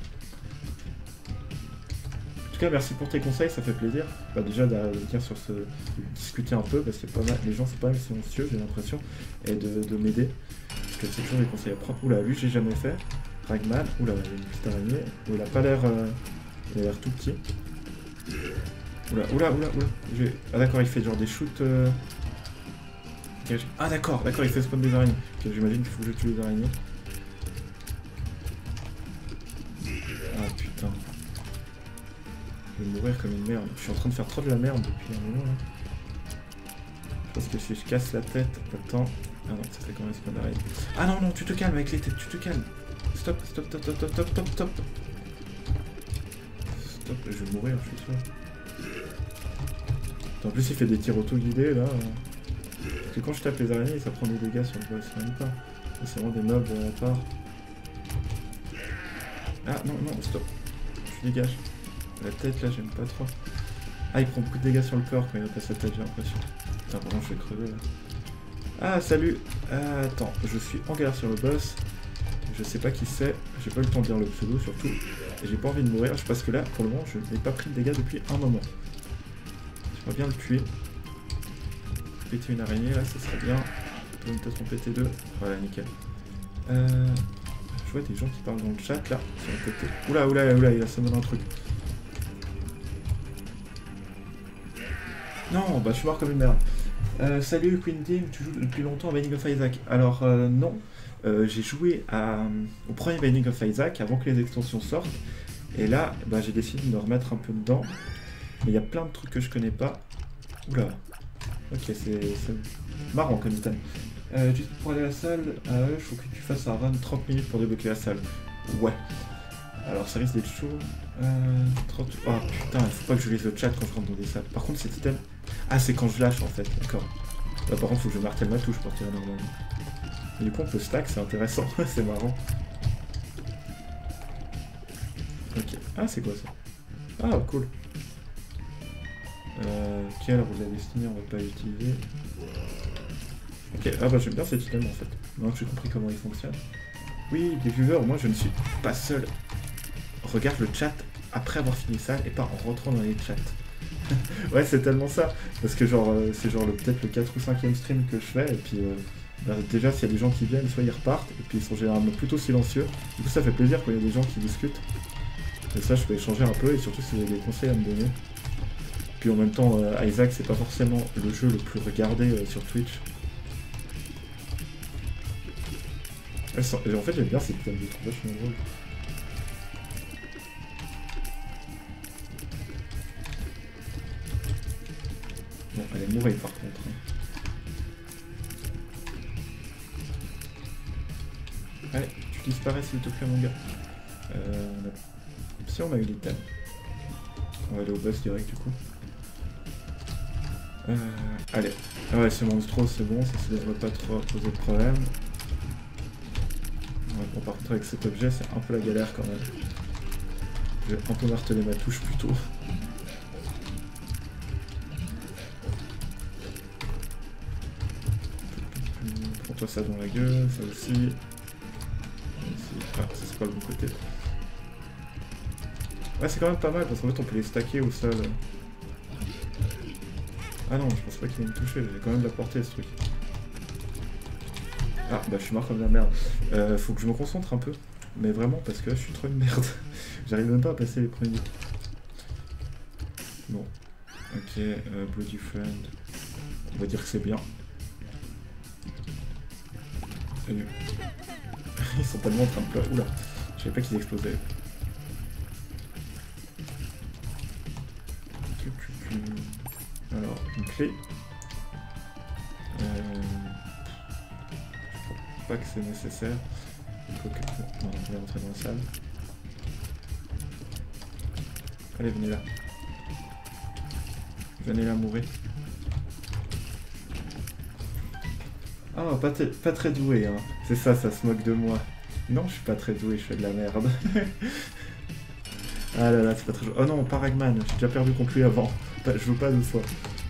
En tout cas, merci pour tes conseils, ça fait plaisir. Bah, déjà de venir sur ce. Discuter un peu, parce que pas mal, les gens sont pas mal silencieux, j'ai l'impression, et de, m'aider. Parce que c'est toujours des conseils à prendre. Oula, lui j'ai jamais fait. Ragman, oula, il y a une petite araignée. il a pas l'air. Euh, il a l'air tout petit. Oula, oula, oula, oula. Ah d'accord, il fait genre des shoots. Euh... Ah d'accord, d'accord, il fait spawn des araignées. Ok, j'imagine qu'il faut que je tue les araignées. Ah putain. Je vais mourir comme une merde. Je suis en train de faire trop de la merde depuis un moment là. Je pense que si je casse la tête. Attends. Ah non, ça fait combien de spawn d'araignées Ah non, non, tu te calmes avec les têtes, tu te calmes. Stop, stop, stop, stop, stop, stop, stop, stop. Stop, je vais mourir, je suis sûr. En plus, il fait des tirs auto-guidés là. Parce que quand je tape les araignées, ça prend des dégâts sur le boss, même pas. C'est vraiment des mobs à part. Ah non, non, stop. Je dégage. La tête là, j'aime pas trop. Ah, il prend beaucoup de dégâts sur le corps quand il a pas sa tête, j'ai l'impression. Putain, vraiment, je vais crever là. Ah, salut ah, Attends, je suis en galère sur le boss. Je sais pas qui c'est, j'ai pas eu le temps de lire le pseudo surtout, et j'ai pas envie de mourir, parce que là, pour le moment, je n'ai pas pris de dégâts depuis un moment. J'aimerais bien le tuer. Une araignée, là, ça serait bien. Peut-être en péter deux. Voilà, nickel. Euh, je vois des gens qui parlent dans le chat, là, sur le côté. Oula, oula, oula, il a summon un truc. Non, bah je suis mort comme une merde. Euh, salut Queen tu joues depuis longtemps à Binding of Isaac Alors euh, non, j'ai joué au premier Binding of Isaac avant que les extensions sortent. Et là, bah, j'ai décidé de me remettre un peu dedans. Mais il y a plein de trucs que je connais pas. Oula. Ok, c'est marrant comme item. Euh, juste pour aller à la salle, il faut que tu fasses un run 30 minutes pour débloquer la salle. Ouais. Alors ça risque d'être chaud. Euh, 30... Oh putain, il faut pas que je lise le chat quand je rentre dans des salles. Par contre, cet item... Ah, c'est quand je lâche en fait, d'accord. Là, par contre, faut que je martèle ma touche pour tirer normalement. Et du coup, on peut stack, c'est intéressant, <laughs> c'est marrant. Ok. Ah, c'est quoi ça? Ah, cool. Euh, quelle roue de la destinée on va pas utiliser Ok, ah bah j'aime bien cet item en fait. Maintenant que j'ai compris comment il fonctionne. Oui, les viewers, moi je ne suis pas seul. Regarde le chat après avoir fini ça et pas en rentrant dans les chats. <laughs> ouais, c'est tellement ça. Parce que genre, euh, c'est genre peut-être le 4 ou 5ème stream que je fais et puis... Euh, bah, déjà, s'il y a des gens qui viennent, soit ils repartent, et puis ils sont généralement plutôt silencieux. Du coup, ça fait plaisir quand il y a des gens qui discutent. Et ça, je peux échanger un peu, et surtout s'il y a des conseils à me donner. Puis en même temps, euh, Isaac, c'est pas forcément le jeu le plus regardé euh, sur Twitch. en fait, j'aime bien ces thèmes, je trouve vachement drôle. Bon, elle est mourir par contre. Hein. Allez, tu disparais s'il te plaît mon gars. Euh, si on a eu l'item. On va aller au boss direct du coup. Euh, allez. Ah ouais, c'est monstro, c'est bon, ça ne devrait pas trop poser de problème. bon, par contre, avec cet objet, c'est un peu la galère quand même. Je vais un peu marteler ma touche plutôt. Prends-toi ça dans la gueule, ça aussi. Ah, ça c'est pas le bon côté. Ouais, c'est quand même pas mal parce qu'en fait on peut les stacker au sol. Ah non, je pense pas qu'il va me toucher, j'ai quand même de la portée ce truc. Ah, bah je suis mort comme la merde. Euh, faut que je me concentre un peu. Mais vraiment, parce que là, je suis trop une merde. <laughs> J'arrive même pas à passer les premiers. Bon. Ok, euh, Bloody Friend. On va dire que c'est bien. Salut. <laughs> Ils sont tellement en train de pleurer. Oula, je savais pas qu'ils explosaient. Clé. Euh... Je crois pas que c'est nécessaire. Que... Non, je vais rentrer dans la salle. Allez, venez là. Venez là mourir. Ah, pas, pas, très doué, hein. C'est ça, ça se moque de moi. Non, je suis pas très doué, je fais de la merde. <laughs> ah là là, c'est pas très... Oh non, Paragman, j'ai déjà perdu contre lui avant. Je joue pas deux fois.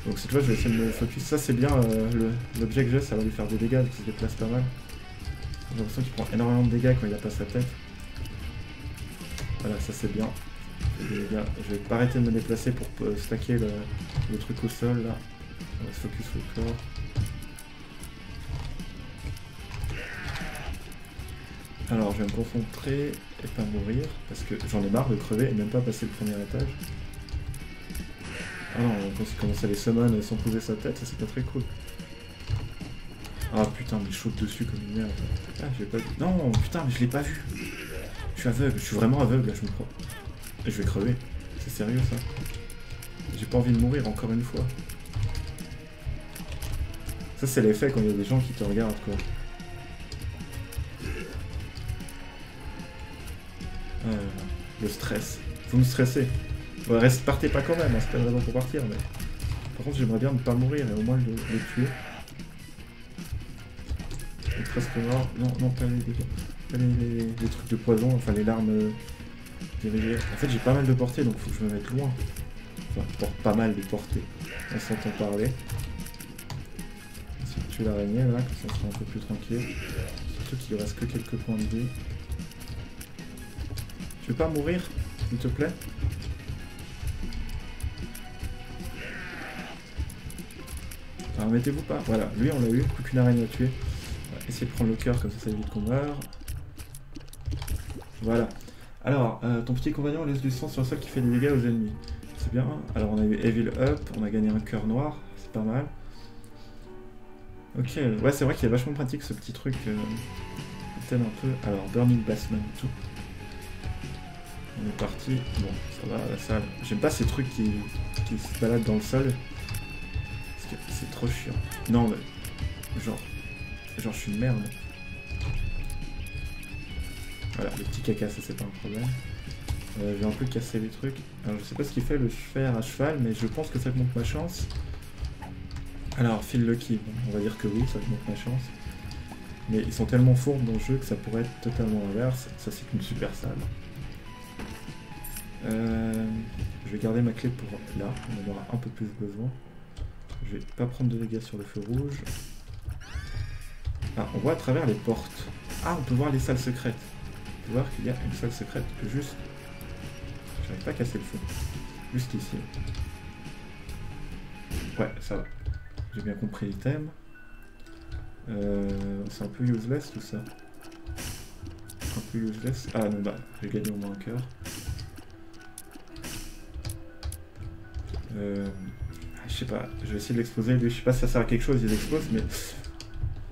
Donc cette fois, je vais essayer de me focus. Ça, c'est bien, euh, l'objet que j'ai, ça va lui faire des dégâts, parce qu'il se déplace pas mal. J'ai l'impression qu'il prend énormément de dégâts quand il a pas sa tête. Voilà, ça c'est bien. Je vais pas arrêter de me déplacer pour euh, stacker le, truc au sol là. On va se focus au corps. Alors je vais me concentrer et pas mourir parce que j'en ai marre de crever et même pas passer le premier étage. Ah non, il commence à les summon sans poser sa tête, ça c'est pas très cool. Ah putain, mais je dessus comme une merde. Ah, j'ai pas vu. Non, putain, mais je l'ai pas vu. Je suis aveugle, je suis vraiment aveugle là, je me crois. Je vais crever. C'est sérieux ça J'ai pas envie de mourir encore une fois. Ça c'est l'effet quand il y a des gens qui te regardent quoi. Euh, le stress. Vous me stressez. Ouais, reste, partez pas quand même, hein, c'est pas une raison pour partir, mais... Par contre j'aimerais bien ne pas mourir et au moins le, tuer. Il est presque mort. Non, non, pas les, trucs de poison, enfin les larmes euh, en fait, j'ai pas mal de portée, donc faut que je me mette loin. Enfin, porte pas mal de portée. On s'entend parler. Si tu l'araignée, là, que ça sera un peu plus tranquille. Surtout qu'il reste que quelques points de vie. Tu veux pas mourir, s'il te plaît? Alors, mettez-vous pas. Voilà, lui, on l'a eu. Plus qu'une araignée à tuer. Essayer de prendre le cœur, comme ça, ça évite qu'on meure. Voilà. Alors, euh, ton petit compagnon laisse du sang sur le sol qui fait des dégâts aux ennemis. C'est bien. Alors, on a eu Evil Up, on a gagné un cœur noir, c'est pas mal. Ok, ouais, c'est vrai qu'il est vachement pratique ce petit truc. Euh, un peu. Alors, Burning Bassman, tout. On est parti. Bon, ça va, la salle. J'aime pas ces trucs qui, qui se baladent dans le sol. C'est trop chiant. Non, mais. Genre. Genre, je suis une merde. Voilà, le petit caca, ça c'est pas un problème. Euh, je vais un peu casser les trucs. Alors je sais pas ce qu'il fait le fer à cheval, mais je pense que ça monte ma chance. Alors, file Lucky, on va dire que oui, ça monte ma chance. Mais ils sont tellement fourbes dans le jeu que ça pourrait être totalement l'inverse. Ça c'est une super salle. Euh, je vais garder ma clé pour là, on en aura un peu plus besoin. Je vais pas prendre de dégâts sur le feu rouge. Ah, on voit à travers les portes. Ah, on peut voir les salles secrètes voir qu'il y a une salle secrète juste... J'arrive pas à casser le feu. Juste ici. Ouais, ça va. J'ai bien compris l'item. Euh, c'est un peu useless tout ça. Un peu useless. Ah non bah, j'ai gagné au moins un cœur. Euh, je sais pas, je vais essayer de l'exploser je sais pas si ça sert à quelque chose, il explose, mais...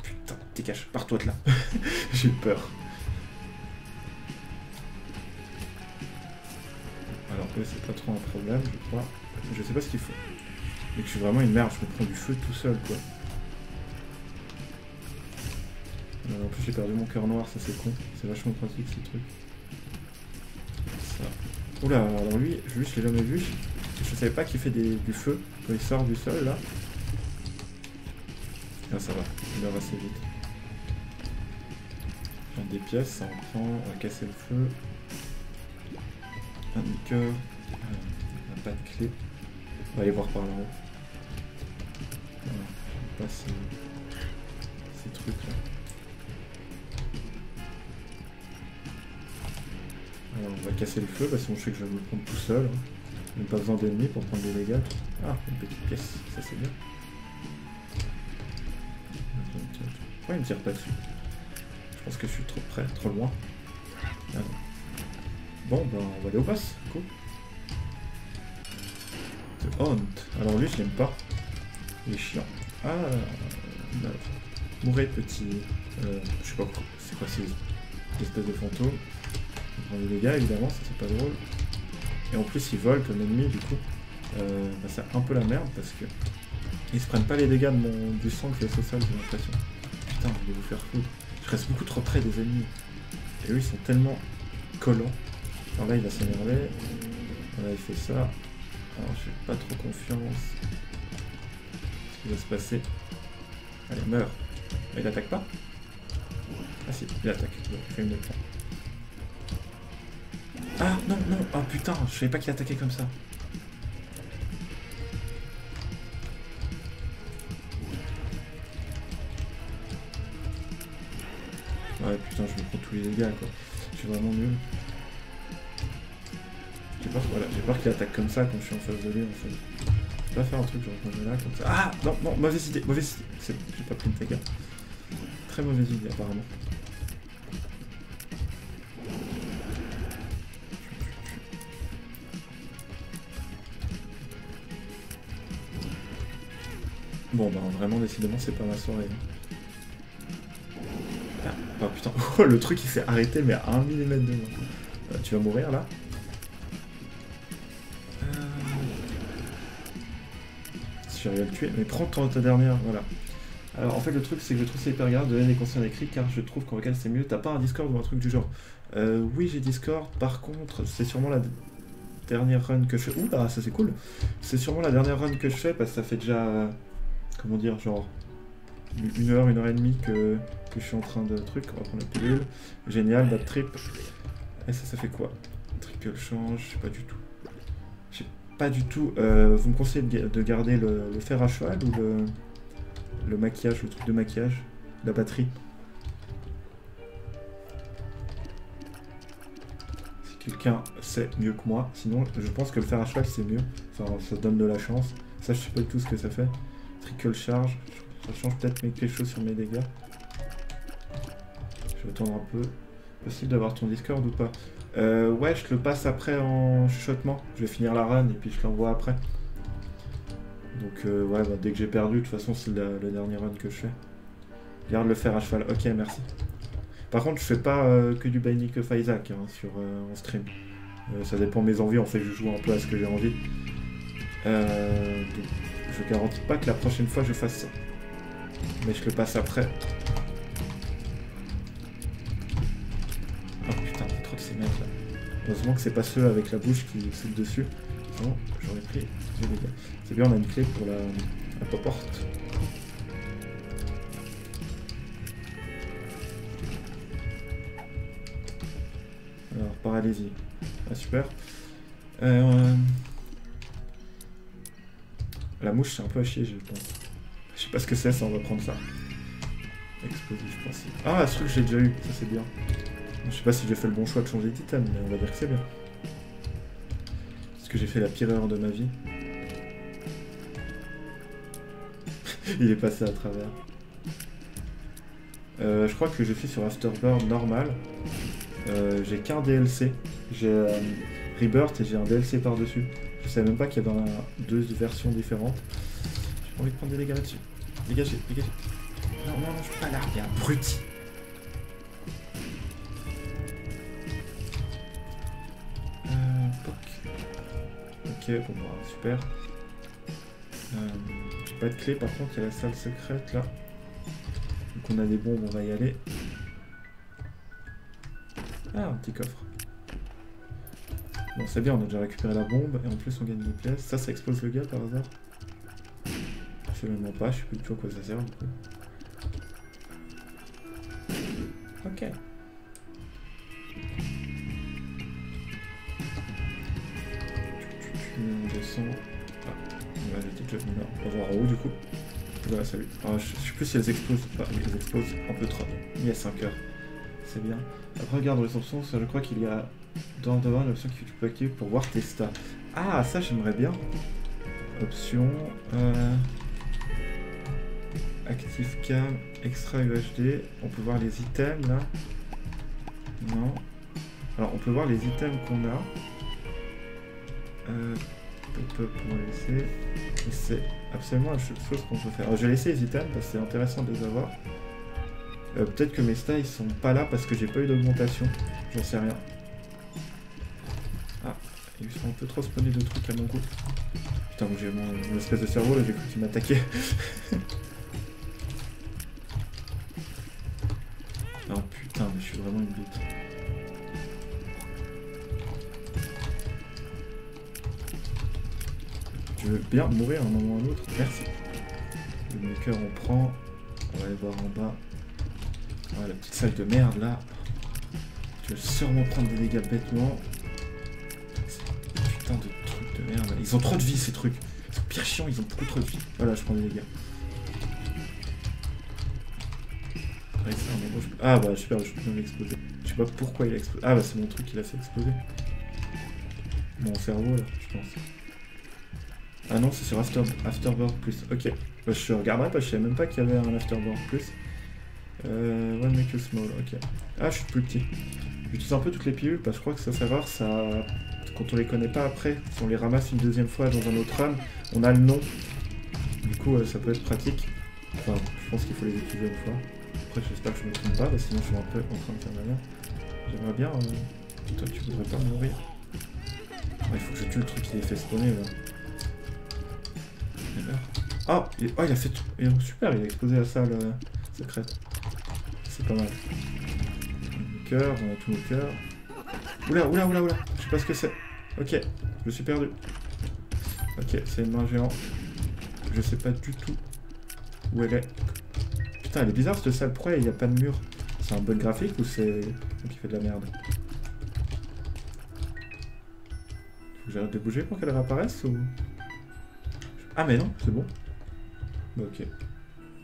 Putain, cache, pars-toi de là. <laughs> j'ai peur. c'est pas trop un problème, je crois. Je sais pas ce qu'il faut. Mais que je suis vraiment une merde, je me prends du feu tout seul, quoi. Euh, en plus, j'ai perdu mon cœur noir, ça c'est con. C'est vachement pratique, ces trucs. Ça. Oula, alors lui, lui je l'ai jamais vu. Je savais pas qu'il fait du feu quand il sort du sol, là. Ah, ça va, il meurt assez vite. des pièces, ça en prend, on va casser le feu. Un cœur. On n'a pas de clé. On va aller voir par là-haut. Voilà, passe ces trucs là. Alors on va casser le feu, parce que je sais que je vais me prendre tout seul. Hein. Même pas besoin d'ennemis pour prendre des dégâts. Ah, une petite pièce, ça c'est bien. Pourquoi il me tire pas dessus Je pense que je suis trop près, trop loin. Ah bon, ben on va aller au boss, cool. The. Alors lui, je l'aime pas. Il est chiant. Ah, Mourez petit. Euh, je sais pas c'est quoi ces espèces de fantômes. Il prend des dégâts évidemment, ça c'est pas drôle. Et en plus il vole comme ennemi du coup. Euh, bah, c'est un peu la merde parce que ils se prennent pas les dégâts de mon, du sang que j'ai social j'ai l'impression. Putain, je vais vous faire foutre. Je reste beaucoup trop près des ennemis. Et eux ils sont tellement collants. Alors là il va s'énerver. Voilà il fait ça. Alors j'ai pas trop confiance. Ce qui va se passer? Allez, meurs. Il attaque pas Ah si, il attaque. fait Ah non, non, ah putain, je savais pas qu'il attaquait comme ça. Ouais putain, je me prends tous les dégâts quoi. Je suis vraiment nul. J'ai peur, voilà, peur qu'il attaque comme ça quand je suis en face de lui en fait. Je vais pas faire un truc genre là comme ça. Ah non, non, mauvaise idée, mauvaise idée. J'ai pas pris une dégâts. Très mauvaise idée apparemment. Bon bah vraiment décidément c'est pas ma soirée. Hein. Putain, <laughs> oh, le truc il s'est arrêté mais à 1 mm de moi. Euh, tu vas mourir là euh... Si j'arrive à le tuer, mais prends ta dernière, voilà. Alors en fait le truc c'est que je trouve c'est hyper grave de donner des conseils écrits car je trouve qu'en vocal c'est mieux. T'as pas un Discord ou un truc du genre? Euh, Oui j'ai Discord, par contre c'est sûrement la dernière run que je fais. Ouh là ça c'est cool C'est sûrement la dernière run que je fais parce que ça fait déjà comment dire genre une heure, une heure et demie que, que je suis en train de truc. On va prendre la pilule. Génial, bad trip. Et ça ça fait quoi? Trickle change, je sais pas du tout. Je sais pas du tout. Euh, vous me conseillez de, garder le, le fer à cheval ou le le maquillage, le truc de maquillage, la batterie? Si quelqu'un sait mieux que moi, sinon je pense que le fer à cheval c'est mieux. Enfin, ça donne de la chance. Ça, je sais pas du tout ce que ça fait. Trickle charge, ça change peut-être quelque chose sur mes dégâts. Je vais attendre un peu. Possible d'avoir ton Discord ou pas euh, Ouais, je le passe après en chuchotement. Je vais finir la run et puis je l'envoie après. Donc euh, ouais, bah, dès que j'ai perdu, de toute façon c'est le, dernier run que je fais. Garde le fer à cheval, ok merci. Par contre je fais pas euh, que du Binding of Isaac hein, sur, euh, en stream. ça dépend de mes envies, en fait je joue un peu à ce que j'ai envie. je garantis pas que la prochaine fois je fasse ça. Mais je le passe après. Heureusement que c'est pas ceux avec la bouche qui sautent dessus. Sinon, j'aurais pris dégâts. C'est bien, on a une clé pour la, la porte. Alors, paralysie. Ah, super. Euh... La mouche, c'est un peu à chier, je pense. Je sais pas ce que c'est, ça, on va prendre ça. Explosif pensif. Ah, ce truc, j'ai déjà eu, ça c'est bien. Je sais pas si j'ai fait le bon choix de changer d'item, mais on va dire que c'est bien. Est-ce que j'ai fait la pire erreur de ma vie <laughs> Il est passé à travers. Euh, je crois que je suis sur Afterburn normal. Euh, j'ai qu'un DLC. J'ai euh, Rebirth et j'ai un DLC par-dessus. Je savais même pas qu'il y avait deux versions différentes. J'ai pas envie de prendre des dégâts là-dessus. Dégagez, dégagez. Non, non, non, je peux pas larguer, abruti. Ok, bon bah super. Pas de clé, par contre, il y a la salle secrète là. Donc on a des bombes, on va y aller. Ah, un petit coffre. Bon, c'est bien, on a déjà récupéré la bombe et en plus on gagne des pièces. Ça, ça explose le gars par hasard? Je sais même pas, je sais plus du tout à quoi ça sert du coup. Ok. On descend. On va voir en haut du coup. Voilà, salut. Ah, je, sais plus si elles explosent pas. Elles explosent un peu trop. Yes, un cœur. c'est bien. Après, regarde les options, je crois qu'il y a dans devant l'option que tu peux activer pour voir tes stats. Ah, ça j'aimerais bien. Option. Euh... Active cam, extra UHD. On peut voir les items là. Non. Alors on peut voir les items qu'on a. Euh, laisser. C'est absolument la chose qu'on peut faire. Alors je vais laisser les items parce que c'est intéressant de les avoir. Euh, peut-être que mes stats ils sont pas là parce que j'ai pas eu d'augmentation. J'en sais rien. Ah, ils sont un peu trop spawnés de trucs à mon goût. Putain, j'ai mon, espèce de cerveau là, j'ai cru qu'il m'attaquait. <laughs> bien mourir à un moment ou à un autre Merci. Le maker on prend. On va aller voir en bas. Ah, la petite salle de merde là. Tu vas sûrement prendre des dégâts bêtement. Putain de trucs de merde. Ils ont trop de vie ces trucs. Ils sont pire chiants, ils ont beaucoup trop de vie. Voilà, je prends des dégâts. Ah bah super, je peux l'exploser. Je sais pas pourquoi il a explosé. Ah bah c'est mon truc qui l'a fait exploser. Mon cerveau là, je pense. Ah non, c'est sur After... Afterboard Plus. Ok. Bah, je regarderai parce que je savais même pas qu'il y avait un Afterboard Plus. Euh, one make you small, ok. Ah, je suis plus petit. J'utilise un peu toutes les pilules parce que je crois que ça rare, ça... Quand on les connaît pas après, si on les ramasse une deuxième fois dans un autre run, on a le nom. Du coup, euh, ça peut être pratique. Enfin, je pense qu'il faut les utiliser une fois. Après, j'espère que je me trompe pas, parce que sinon je suis un peu en train de faire merde. J'aimerais bien... Euh... Toi, tu voudrais pas mourir? Il faut que je tue le truc qui est fait spawner, là. Ah, il... Oh, il a fait tout. super, il a explosé la salle euh, secrète. C'est pas mal. Cœur, on a tous nos cœurs. Oula, oula, oula, oula. Je sais pas ce que c'est. Ok, je suis perdu. Ok, c'est une main géante. Je sais pas du tout où elle est. Putain, elle est bizarre cette salle. Pourquoi il n'y a pas de mur? C'est un bug graphique ou c'est qui fait de la merde? Faut que j'arrête de bouger pour qu'elle réapparaisse ou... Ah mais non, c'est bon. Bah, ok.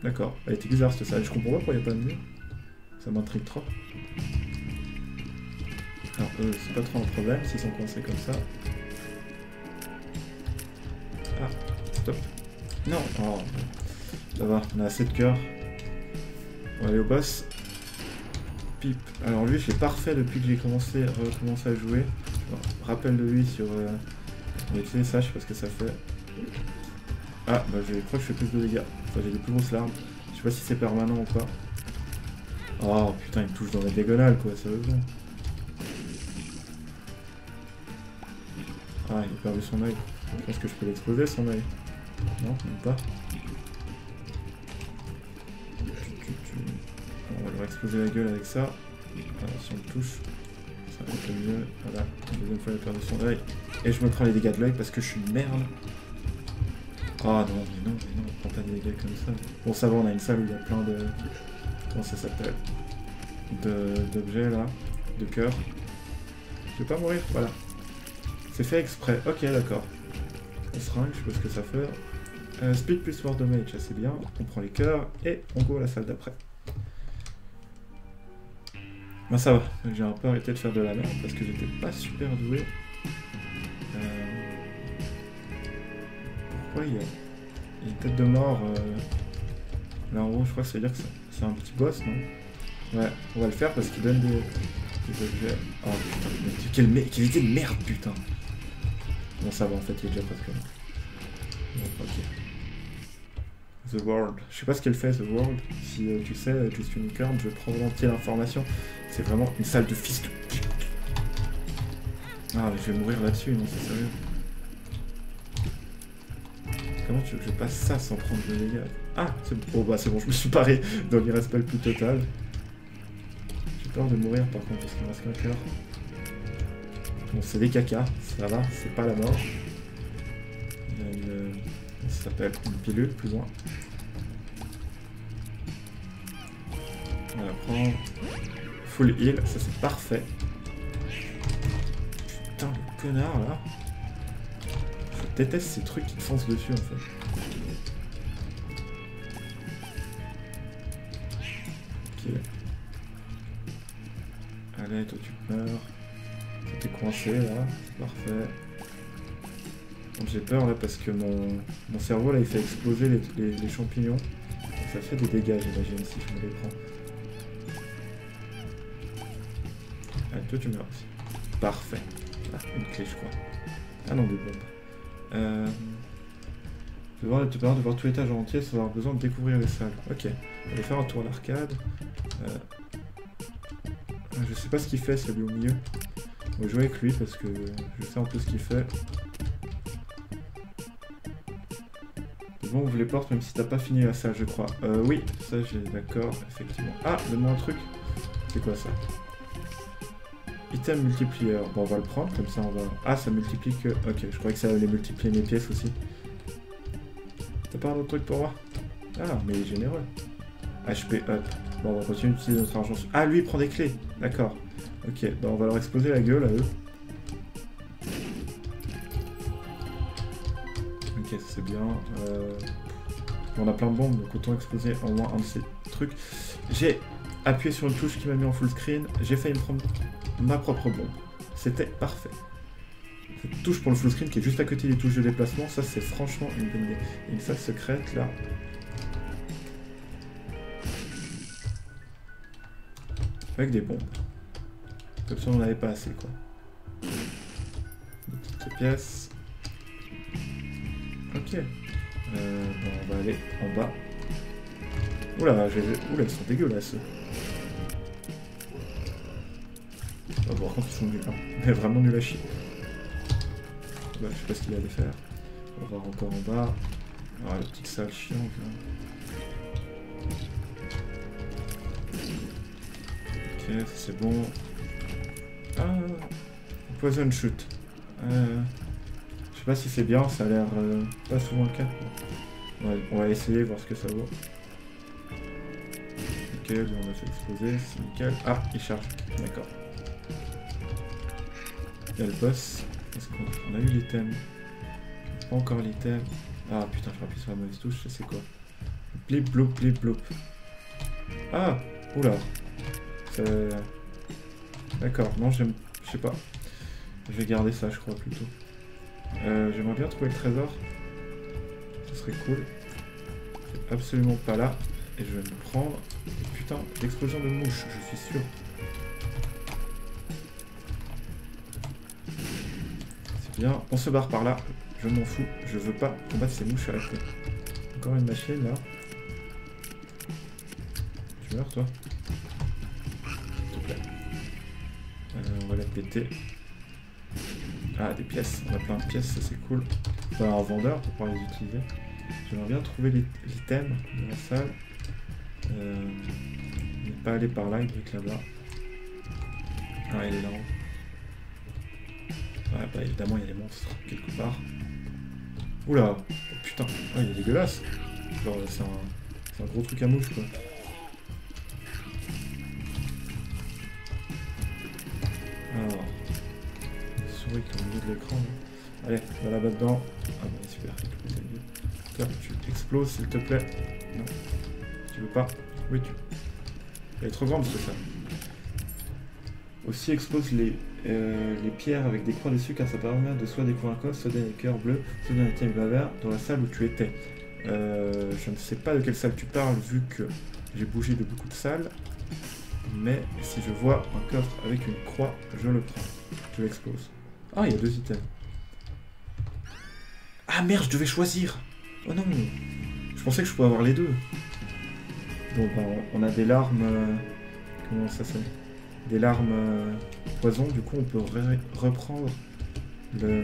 D'accord. Elle était bizarre cette salle. Je comprends pas pourquoi il n'y a pas de mur. Ça m'intrigue trop. Alors eux, c'est pas trop un problème s'ils sont coincés comme ça. Ah, stop. Non, oh. Ça va, on a assez de cœur. On va aller au boss. Pipe. Alors lui, je l'ai parfait depuis que j'ai commencé, recommencé à jouer. rappel de lui sur... Euh... On va je sais pas ce que ça fait. Ah, bah je crois que je fais plus de dégâts. Enfin, j'ai des plus grosses larmes. Je sais pas si c'est permanent ou pas. Oh putain, il me touche dans la diagonale quoi, sérieusement. Ah, il a perdu son œil. Je pense que je peux l'exploser son œil. Non, même pas. On va leur exploser la gueule avec ça. si on le touche, ça va être mieux. Voilà, la deuxième fois il a perdu son œil. Et je me prends les dégâts de l'œil parce que je suis une merde. Ah non, mais non, mais non, on prend pas des dégâts comme ça. Bon, ça va, on a une salle où il y a plein de... Comment ça s'appelle D'objets, là. De cœur. Je vais pas mourir, voilà. C'est fait exprès. Ok, d'accord. On seringue, je sais pas ce que ça fait. Euh, speed plus war damage, c'est bien. On prend les cœurs et on go à la salle d'après. Ben ça va, j'ai un peu arrêté de faire de la merde parce que j'étais pas super doué. Il y, a... une tête de mort euh, là en haut Je crois que ça veut dire que c'est un petit boss, non? Ouais, on va le faire parce qu'il donne des, objets. Oh putain, quelle, idée de merde, putain Bon, ça va, en fait, il est déjà presque là. Bon, ok. The World. Je sais pas ce qu'elle fait, The World. Si euh, tu sais, je suis une carte, je prends volontiers l'information. C'est vraiment une salle de fils de... Ah, mais je vais mourir là-dessus, non, c'est sérieux. Comment tu veux que je passe ça sans prendre de dégâts Ah, c'est bon. Oh, bah c'est bon, je me suis paré dans l'irrespect le plus total. J'ai peur de mourir par contre parce qu'il me reste qu'un cœur. Bon, c'est des caca, ça va, c'est pas la mort. Il y a une... Ça s'appelle? Une pilule, plus loin. On va la prendre. Full heal, ça c'est parfait. Putain, le connard là déteste ces trucs qui te foncent dessus en fait. Ok. Allez, toi tu meurs. T'es coincé là, c'est parfait. J'ai peur là parce que mon, mon, cerveau là il fait exploser les, les, champignons. ça fait des dégâts j'imagine si je me les prends. Allez, toi tu meurs aussi. Parfait. Ah, une clé je crois. Ah non, des bombes. Euh... Te de voir tout l'étage entier sans avoir besoin de découvrir les salles. Ok. On va faire un tour à l'arcade. Euh... Je sais pas ce qu'il fait celui au milieu. On va jouer avec lui parce que je sais un peu ce qu'il fait. Bon, ouvre les portes même si t'as pas fini la salle, je crois. Euh, oui, ça j'ai d'accord, effectivement. Ah, donne-moi un truc. C'est quoi ça? Item multiplier. Bon, on va le prendre, comme ça on va... Ah, ça multiplie que... Ok, je croyais que ça allait multiplier mes pièces aussi. T'as pas un autre truc pour moi? Ah, mais il est généreux. HP up. Bon, on va continuer d'utiliser notre argent. Ah, lui, il prend des clés. D'accord. Ok, bon, on va leur exploser la gueule à eux. Ok, c'est bien. Euh, on a plein de bombes, donc autant exploser au moins un de ces trucs. J'ai appuyé sur une touche qui m'a mis en full screen. J'ai failli me prendre ma propre bombe. C'était parfait. Cette touche pour le full screen qui est juste à côté des touches de déplacement, ça c'est franchement une bonne idée. Une salle secrète là. Avec des bombes. Comme ça on n'avait pas assez quoi. Des petites pièces. Ok. Euh, bon, on va aller en bas. Oula, Oula, ils sont dégueulasses. Oh, par contre, ils sont nuls. Hein. Mais vraiment nuls à chier. Bah, je sais pas ce qu'il allait faire. On va voir encore en bas. Ah, la petite salle chiante là. Ok, c'est bon. Ah, poison shoot. Euh, je sais pas si c'est bien, ça a l'air euh, pas souvent le cas. on va essayer, voir ce que ça vaut. Ok, on a fait exploser, c'est nickel. Ah, il charge, d'accord. Il y a le boss. Est-ce qu'on a eu l'item Pas encore l'item. Ah putain, je appuyer sur la mauvaise touche, c'est quoi? Blip, blop, blip, blop. Ah Oula D'accord, non, j'aime... Je sais pas. Je vais garder ça, je crois, plutôt. Euh, J'aimerais bien trouver le trésor. Ce serait cool. Absolument pas là. Et je vais me prendre... Putain, l'explosion de mouche, je suis sûr. Bien, on se barre par là. Je m'en fous. Je veux pas combattre ces mouches queue. Encore une machine là. Tu meurs toi. Euh, on va la péter. Ah, des pièces. On a plein de pièces, ça c'est cool. Va un vendeur pour pouvoir les utiliser. J'aimerais bien trouver l'item de la salle. Euh, on n'est pas allé par là, il être là-bas. Ah, il est là-haut. Ah bah évidemment il y a des monstres quelque part. Oula oh, Putain ah, il est dégueulasse Genre c'est un, un gros truc à mouche quoi. Alors... Souris qui est au milieu de l'écran. Allez, va là-bas dedans. Ah bah super, Tiens, tu exploses s'il te plaît. Non. Tu veux pas? Oui tu... Elle est trop grande ce ça. Aussi expose les euh, les pierres avec des croix dessus car ça permet de soit découvrir un coffre, soit des cœurs bleus, soit d'un item vert dans la salle où tu étais. Euh, je ne sais pas de quelle salle tu parles vu que j'ai bougé de beaucoup de salles. Mais si je vois un coffre avec une croix, je le prends. Je l'expose. Ah, il y a deux items. Ah merde, je devais choisir Oh non Je pensais que je pouvais avoir les deux. Bon, bah, on a des larmes... Euh, comment ça s'appelle? Des larmes poison, du coup on peut reprendre le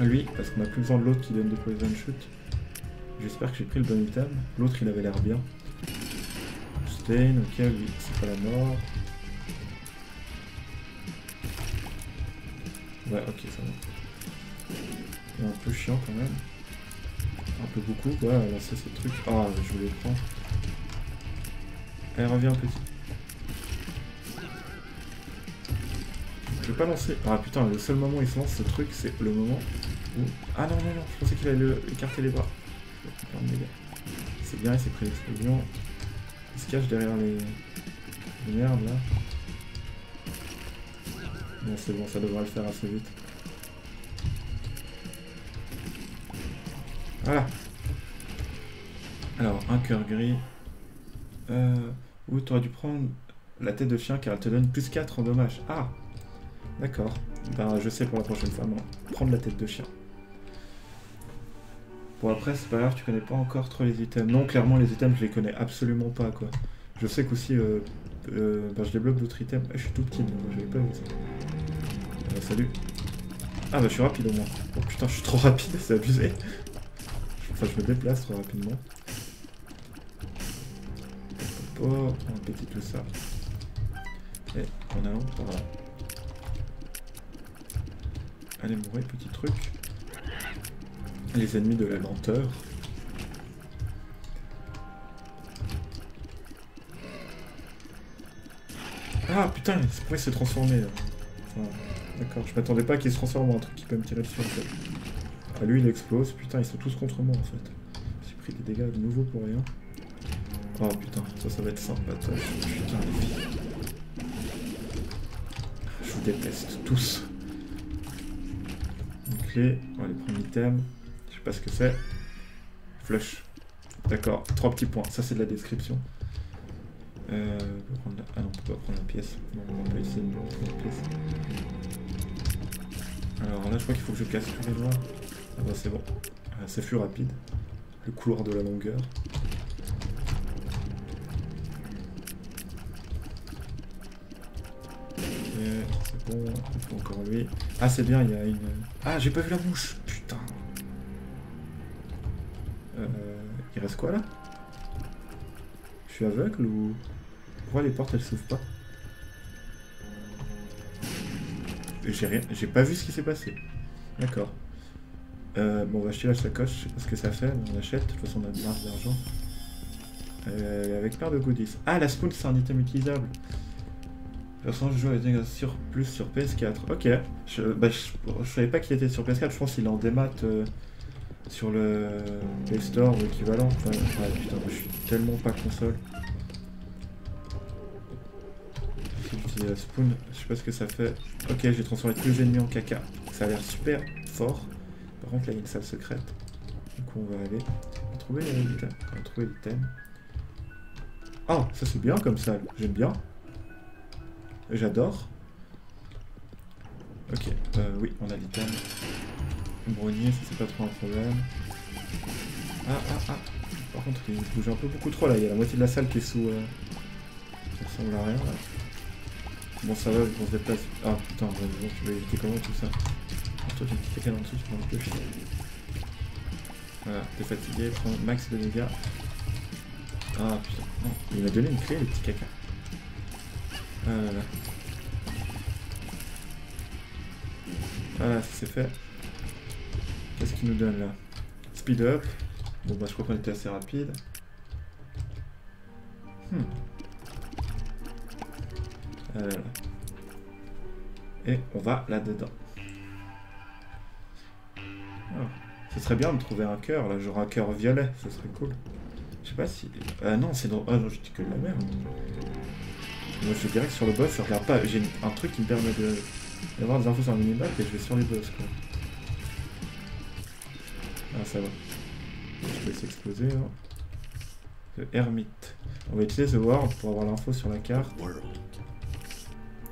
lui, parce qu'on a plus besoin de l'autre qui donne des poison shoot. J'espère que j'ai pris le bon item. L'autre il avait l'air bien. Stain, ok, oui, c'est pas la mort. Ouais, ok, ça va. Un peu chiant quand même. Un peu beaucoup, ouais, lancer ce truc. Ah, je voulais le prendre. Allez, reviens petit. Pas lancer. Ah putain, le seul moment où il se lance ce truc, c'est le moment où. Ah non, non, non, je pensais qu'il allait écarter les bras. C'est bien, il s'est pris l'explosion. Il se cache derrière les, les merdes là. Bon, c'est bon, ça devrait le faire assez vite. Voilà. Alors, un cœur gris. Euh, ou tu aurais dû prendre la tête de chien car elle te donne plus 4 en dommage. Ah D'accord. Ben, je sais pour la prochaine fois, moi. Prendre la tête de chien. Bon, après, c'est pas grave, tu connais pas encore trop les items. Non, clairement, les items, je les connais absolument pas, quoi. Je sais qu'aussi, euh, euh, ben, je développe d'autres items. Ah, je suis tout petit, donc j'avais pas vu ça. Euh, salut. Ah, bah, je suis rapide au moins. Oh putain, je suis trop rapide, c'est abusé. Enfin, je me déplace trop rapidement. on petit tout ça. Et en allant par là. Allez, mourir, petit truc. Les ennemis de la lenteur. Ah putain, il s'est transformé D'accord, je m'attendais pas qu'il se transforme en un truc qui peut me tirer dessus en fait. Ah lui il explose, putain ils sont tous contre moi en fait. J'ai pris des dégâts de nouveau pour rien. Oh putain, ça ça va être sympa toi. Putain. Je vous déteste tous. Une clé, on va. Je sais pas ce que c'est. Flush. D'accord, trois petits points. Ça c'est de la description. Euh. Ah non, on peut pas prendre la pièce. On. Alors là, je crois qu'il faut que je casse tous les doigts. Ah bah c'est bon. Ah, ça fut rapide. Le couloir de la longueur. Bon. Il faut encore lui. Ah c'est bien, il y a une... Ah, j'ai pas vu la mouche Putain. Euh, il reste quoi là? Je suis aveugle ou... Pourquoi les portes elles s'ouvrent pas? J'ai rien, j'ai pas vu ce qui s'est passé. D'accord. Euh, bon, on va acheter la sacoche, ce que ça fait, on achète, de toute façon on a bien d'argent. Euh, avec plein de goodies. Ah, la spoon c'est un item utilisable. Personnage joue avec sur plus sur PS4. Ok. Je, bah, je, savais pas qu'il était sur PS4, je pense qu'il est en démat euh, sur le Play Store ou équivalent. Enfin, putain, je suis tellement pas console. Euh, spoon, je sais pas ce que ça fait. Ok, j'ai transformé tous les ennemis en caca. Ça a l'air super fort. Par contre, là, il y a une salle secrète. Du coup, on va aller. On va trouver l'item. On l'item. Ah, ça c'est bien comme salle. J'aime bien. J'adore. Ok, euh, oui, on a l'item. Brownier, ça c'est pas trop un problème. Ah, ah, ah. Par contre, il bouge un peu beaucoup trop là. Il y a la moitié de la salle qui est sous... Euh... Ça ressemble à rien là. Bon, ça va, on se déplace. Ah putain, bon, tu vas éviter comment tout ça? Toi, j'ai petit caca en dessous, tu prends un peu chier. Voilà, t'es fatigué, prends max de dégâts. Ah putain, non, il m'a donné une clé, le petit caca. Voilà. Voilà, ça c'est fait. Qu'est-ce qu'il nous donne là? Speed up. Bon bah je crois qu'on était assez rapide. Hmm. Euh, et on va là-dedans. Oh. Ce serait bien de trouver un cœur, là, genre un cœur violet, ce serait cool. Je sais pas si... Ah non, c'est dans... Ah non, je dis que de la merde. Moi, je dirais que sur le boss, je regarde pas. J'ai un truc qui me permet d'avoir des infos sur le minimap et je vais sur les boss, quoi. Ah, ça va. Je vais s'exploser, hein. Le Hermite. On va utiliser The World pour avoir l'info sur la carte.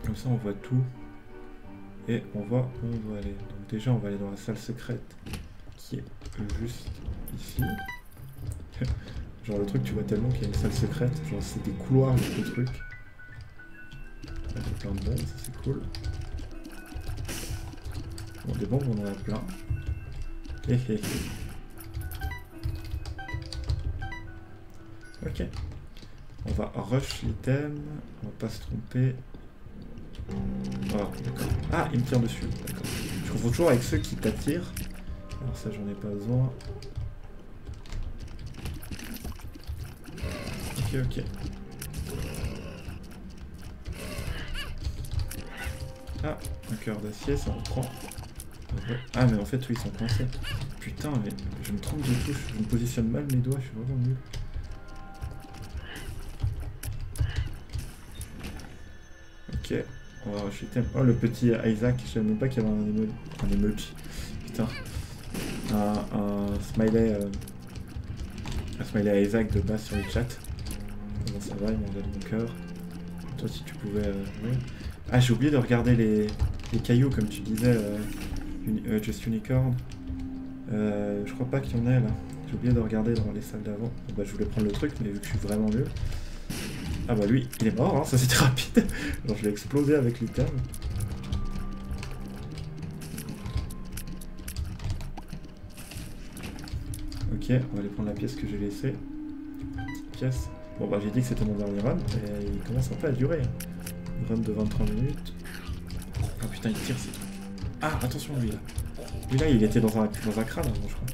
Comme ça, on voit tout. Et on voit où on doit aller. Donc déjà, on va aller dans la salle secrète qui est juste ici. <laughs> genre le truc, tu vois tellement qu'il y a une salle secrète. Genre c'est des couloirs, des trucs. Là, j'ai plein de bombes, ça c'est cool. Bon, des bombes, on en a plein. Ok. On va rush l'item, on va pas se tromper. Ah, Ah, il me tire dessus. D'accord. Je confonds toujours avec ceux qui t'attirent. Alors ça, j'en ai pas besoin. Ok, ok. Ah, un cœur d'acier, ça on prend. Ah, mais en fait, oui, ils sont coincés. Putain, mais je me trompe de touche. Je me positionne mal mes doigts, je suis vraiment nul. Ok. Je suis tellement... Oh, le petit Isaac, je savais même pas qu'il y avait un emoji. Un emoji. Putain. Un, smiley... Euh... Un smiley Isaac de base sur le chat. Comment ça va Il m'envoie de mon cœur. Toi, si tu pouvais... Euh... Ah, j'ai oublié de regarder les, cailloux, comme tu disais. Euh... Euh, Just Unicorn. Euh, je crois pas qu'il y en ait, là. J'ai oublié de regarder dans les salles d'avant. Bah, je voulais prendre le truc, mais vu que je suis vraiment nul... Ah bah lui, il est mort, hein, <laughs> ça c'était rapide. Alors je l'ai explosé avec l'item. Ok, on va aller prendre la pièce que j'ai laissée. Petite pièce. Bon bah j'ai dit que c'était mon dernier run, et il commence un peu à durer. Hein. Run de 23 minutes. Ah putain, il tire, c'est... Ah, attention lui là. Lui là, il était dans un, dans un crâne avant, je crois.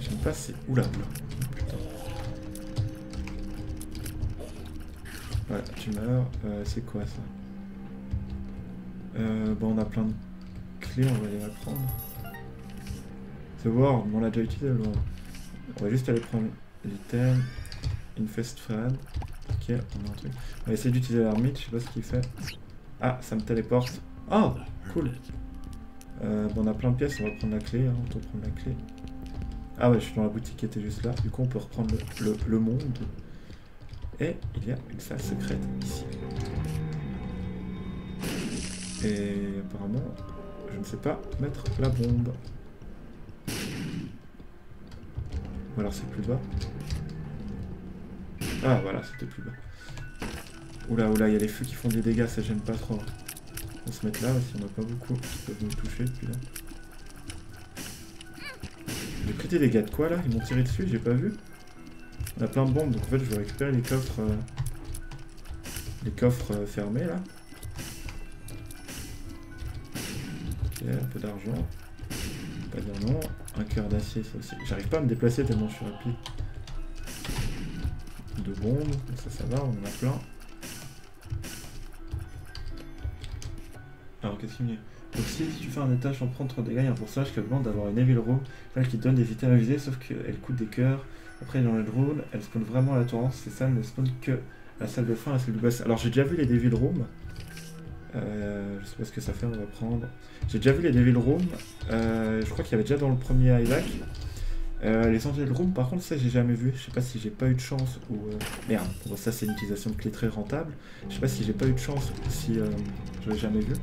J'aime pas, c'est... Oula, oula. Ouais, tu meurs. Euh, c'est quoi ça? Euh, Bon, on a plein de clés, on va la prendre. C'est voir, on l'a déjà utilisé le On va juste aller prendre l'item. Infest fan. Ok, on a un truc. On va essayer d'utiliser l'armite, je sais pas ce qu'il fait. Ah, ça me téléporte. Oh, cool. Euh, bon, on a plein de pièces, on va prendre la clé. Hein, on va prendre la clé. Ah ouais, je suis dans la boutique qui était juste là. Du coup, on peut reprendre le, le monde. Et il y a une salle secrète ici. Et apparemment, je ne sais pas mettre la bombe. Ou alors c'est plus bas. Ah voilà, c'était plus bas. Oula, oula, il y a les feux qui font des dégâts, ça gêne pas trop. On va se mettre là, si on a pas beaucoup qui peuvent nous toucher depuis là. J'ai pris des dégâts de quoi là? Ils m'ont tiré dessus, j'ai pas vu on a plein de bombes, donc en fait je vais récupérer les coffres... Euh, les coffres euh, fermés là. Ok, un peu d'argent. Pas dire non. Un cœur d'acier ça aussi. J'arrive pas à me déplacer tellement je suis rapide. De bombes, ça ça va, on en a plein. Alors qu'est-ce qu'il y a donc si, tu fais un étage prendre trop de dégâts, il y a un pourcentage qui augmente d'avoir une Evil Row, qui donne des items à viser, sauf qu'elle coûte des cœurs, après, dans le drone, elle spawn vraiment à la torrence. C'est ça, elle ne spawn que la salle de fin, la salle du boss. Alors, j'ai déjà vu les Devil Room. Euh, je sais pas ce que ça fait, on va prendre. J'ai déjà vu les Devil Room. Euh, je crois qu'il y avait déjà dans le premier Isaac. Euh, les Angel Room, par contre, ça, j'ai jamais vu. Je sais pas si j'ai pas eu de chance ou. Euh, merde, bon, ça, c'est une utilisation de clé très rentable. Je sais pas si j'ai pas eu de chance ou si je l'ai jamais vu.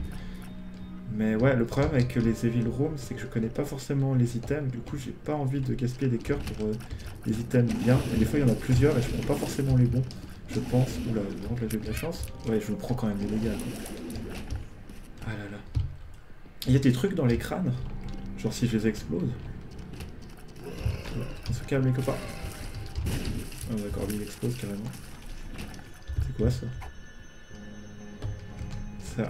Mais ouais, le problème avec les Evil Rooms, c'est que je connais pas forcément les items, du coup j'ai pas envie de gaspiller des cœurs pour des euh, items bien. Et des fois il y en a plusieurs et je prends pas forcément les bons, je pense. Oula, là j'ai de la chance. Ouais, je me prends quand même des dégâts. Ah là là. Il y a des trucs dans les crânes, genre si je les explose. On se calme les copains. Ah d'accord, lui il explose carrément. C'est quoi ça? Ça.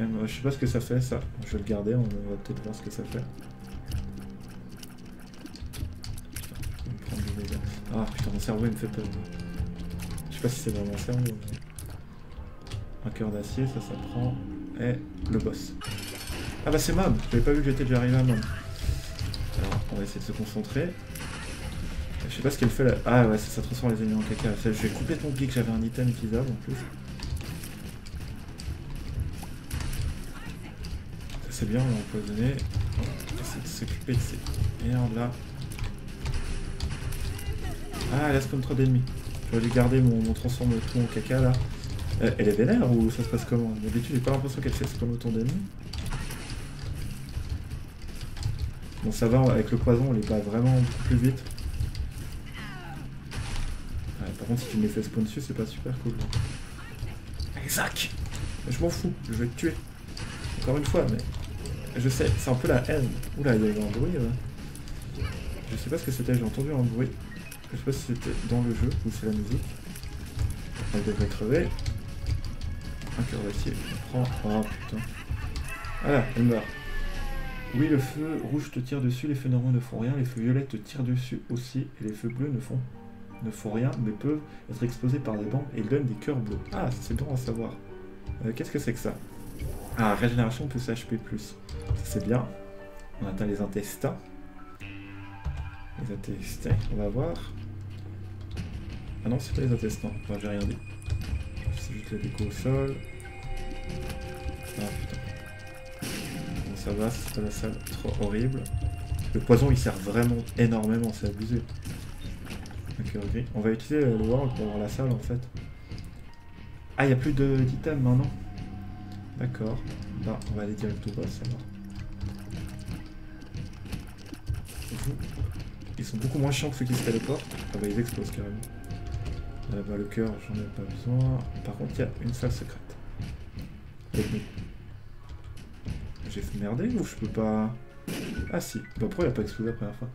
Euh, je sais pas ce que ça fait ça. Je vais le garder, on va peut-être voir ce que ça fait. Ah putain, mon cerveau il me fait peur. Je sais pas si c'est vraiment cerveau. Un cœur d'acier, ça, ça prend. Et le boss. Ah bah c'est Mob J'avais pas vu que j'étais déjà arrivé à Mob. On va essayer de se concentrer. Je sais pas ce qu'elle fait là. Ah ouais, ça, ça transforme les ennemis en caca. Je vais complètement oublier que j'avais un item utilisable en plus. c'est bien, on va empoisonner. On va essayer de s'occuper de ces merdes là. Ah, elle a spawn trop d'ennemis. J'aurais dû garder mon, mon transforme tout en caca là. Euh, elle est vénère ou ça se passe comment? D'habitude, j'ai pas l'impression qu'elle fait spawn autant d'ennemis. Bon, ça va, avec le poison, on les bat vraiment plus vite. par contre, si tu me les fais spawn dessus, c'est pas super cool. Allez, Zach Je m'en fous, je vais te tuer. Encore une fois, mais je sais, c'est un peu la haine. Oula, il y a eu un bruit. Je sais pas ce que c'était, j'ai entendu un bruit. Je sais pas si c'était dans le jeu ou c'est la musique. Elle devrait crever. Un cœur d'acier, je prends. Oh putain. Voilà, elle meurt. Oui, le feu rouge te tire dessus, les feux normaux ne font rien, les feux violets te tirent dessus aussi, et les feux bleus ne font, rien, mais peuvent être explosés par des bombes et donnent des cœurs bleus. Ah, c'est bon à savoir. Euh, qu'est-ce que c'est que ça? Ah, régénération plus HP+. Ça c'est bien. On atteint les intestins. Les intestins, on va voir. Ah non, c'est pas les intestins. Enfin, j'ai rien dit. c'est juste la déco au sol. Ah putain. Ça va, c'est la salle trop horrible. Le poison il sert vraiment énormément, c'est abusé. Ok. On va utiliser le world pour avoir la salle en fait. Ah, il n'y a plus d'items maintenant D'accord. Bah, on va aller direct au boss alors. Ils sont beaucoup moins chiants que ceux qui se téléportent. Ah bah ils explosent carrément. Euh, bah, le cœur, j'en ai pas besoin. Par contre, il y a une salle secrète. J'ai fait merder ou je peux pas... Ah si. Bah pourquoi il a pas explosé la première fois?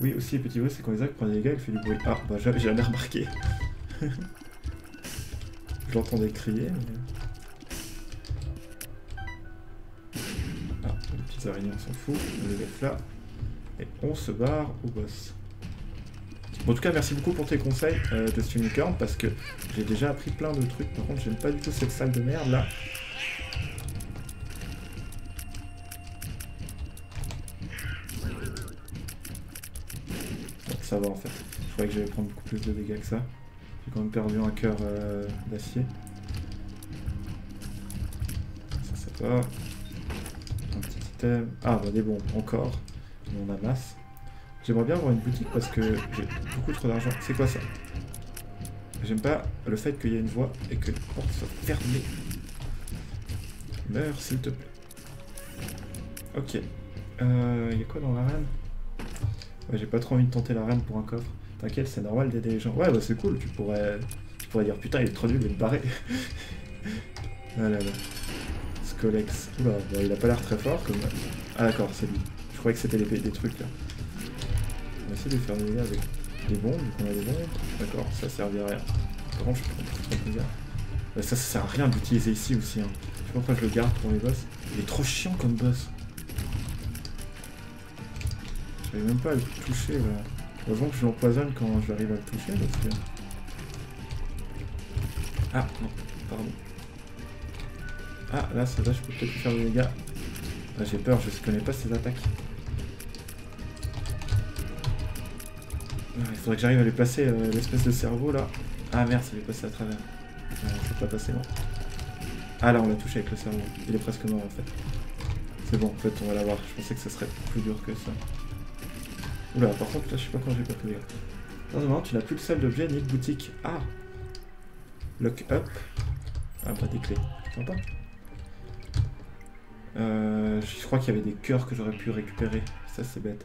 Oui, aussi, les petits bruits, c'est quand actes prennent des dégâts, il fait du bruit. Ah, bah j'avais jamais remarqué. <laughs> je l'entendais crier, mais... Ah, les petites araignées, on s'en fout. On les laisse là. Et on se barre au boss. en tout cas, merci beaucoup pour tes conseils euh, parce que j'ai déjà appris plein de trucs. Par contre, j'aime pas du tout cette salle de merde là. Ça va en fait. Je croyais que j'allais prendre beaucoup plus de dégâts que ça. J'ai quand même perdu un cœur euh, d'acier. Ça, ça va. Un petit item. Ah, bah des bombes, encore on amasse. J'aimerais bien avoir une boutique parce que j'ai beaucoup trop d'argent. C'est quoi ça? J'aime pas le fait qu'il y ait une voie et que les portes soient fermées. Meurs s'il te plaît. Ok. Euh, il y a quoi dans l'arène? Ouais, j'ai pas trop envie de tenter l'arène pour un coffre. T'inquiète, c'est normal d'aider les gens. Ouais, bah c'est cool, tu pourrais... Tu pourrais dire putain, il est trop nul, il me barrer. <laughs> ah là là. Scolex. Oula, bah, il a pas l'air très fort comme... Ah d'accord, c'est lui croyais que c'était des trucs là. On va essayer de faire des avec des bombes, vu qu'on a des bombes. D'accord, ça servira à rien. Par je peux ça, ça sert à rien d'utiliser ici aussi. Hein. Je sais pas pourquoi je le garde pour les boss. Il est trop chiant comme boss. J'arrive même pas à le toucher là. Heureusement que je l'empoisonne quand j'arrive à le toucher parce que... Ah, non, pardon. Ah, là, ça va, je peux peut-être faire des dégâts. Ah, j'ai peur, je connais pas ses attaques. Ah, il faudrait que j'arrive à lui placer euh, l'espèce de cerveau là. Ah merde, ça lui est passé à travers. c'est pas passé non. Ah là, on l'a touché avec le cerveau. Il est presque mort en fait. C'est bon, en fait, on va l'avoir. Je pensais que ça serait plus dur que ça. Oula, par contre, là, je sais pas quand j'ai pas pu Non, non, tu n'as plus de salle d'objet ni de boutique. Ah Lock up. Ah bah, des clés. Sympa. Euh, je crois qu'il y avait des cœurs que j'aurais pu récupérer. Ça, c'est bête.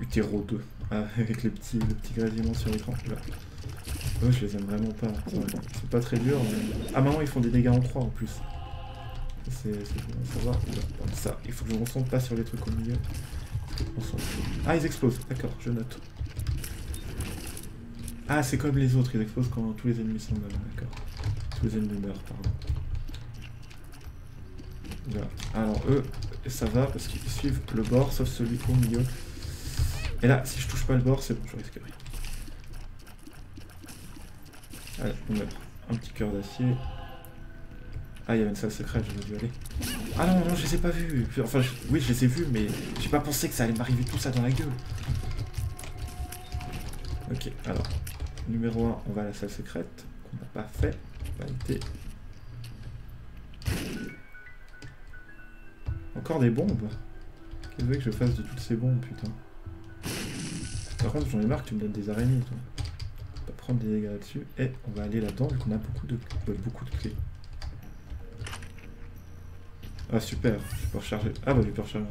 Utéro 2. Ah, <laughs> avec les petits, les petits sur l'écran. Je les aime vraiment pas. C'est pas très dur. Ah, maintenant, ils font des dégâts en 3 en plus. C'est bon savoir. Ça, il faut que je concentre pas sur les trucs au milieu. Ah, ils explosent. D'accord, je note. Ah, c'est comme les autres. Ils explosent quand tous les ennemis sont morts. D'accord. Tous les ennemis meurent, pardon. Alors eux, ça va parce qu'ils suivent le bord, sauf celui au milieu. Et là, si je touche pas le bord, c'est bon, je risque rien. Allez, on met un petit cœur d'acier. Ah, il y avait une salle secrète, j'aurais dû aller. Ah non, non, je les ai pas vus. Enfin, oui, je les ai vus, mais j'ai pas pensé que ça allait m'arriver tout ça dans la gueule. Ok, alors, numéro 1, on va à la salle secrète, qu'on n'a pas fait. Encore des bombes Qu'est-ce que je fasse de toutes ces bombes, putain? Par contre, j'en ai marre que tu me donnes des araignées, toi. On va prendre des dégâts là-dessus. Et on va aller là-dedans, vu qu'on a beaucoup de, beaucoup de clés. Ah, super, je peux recharger. Ah, bah, je peux recharger.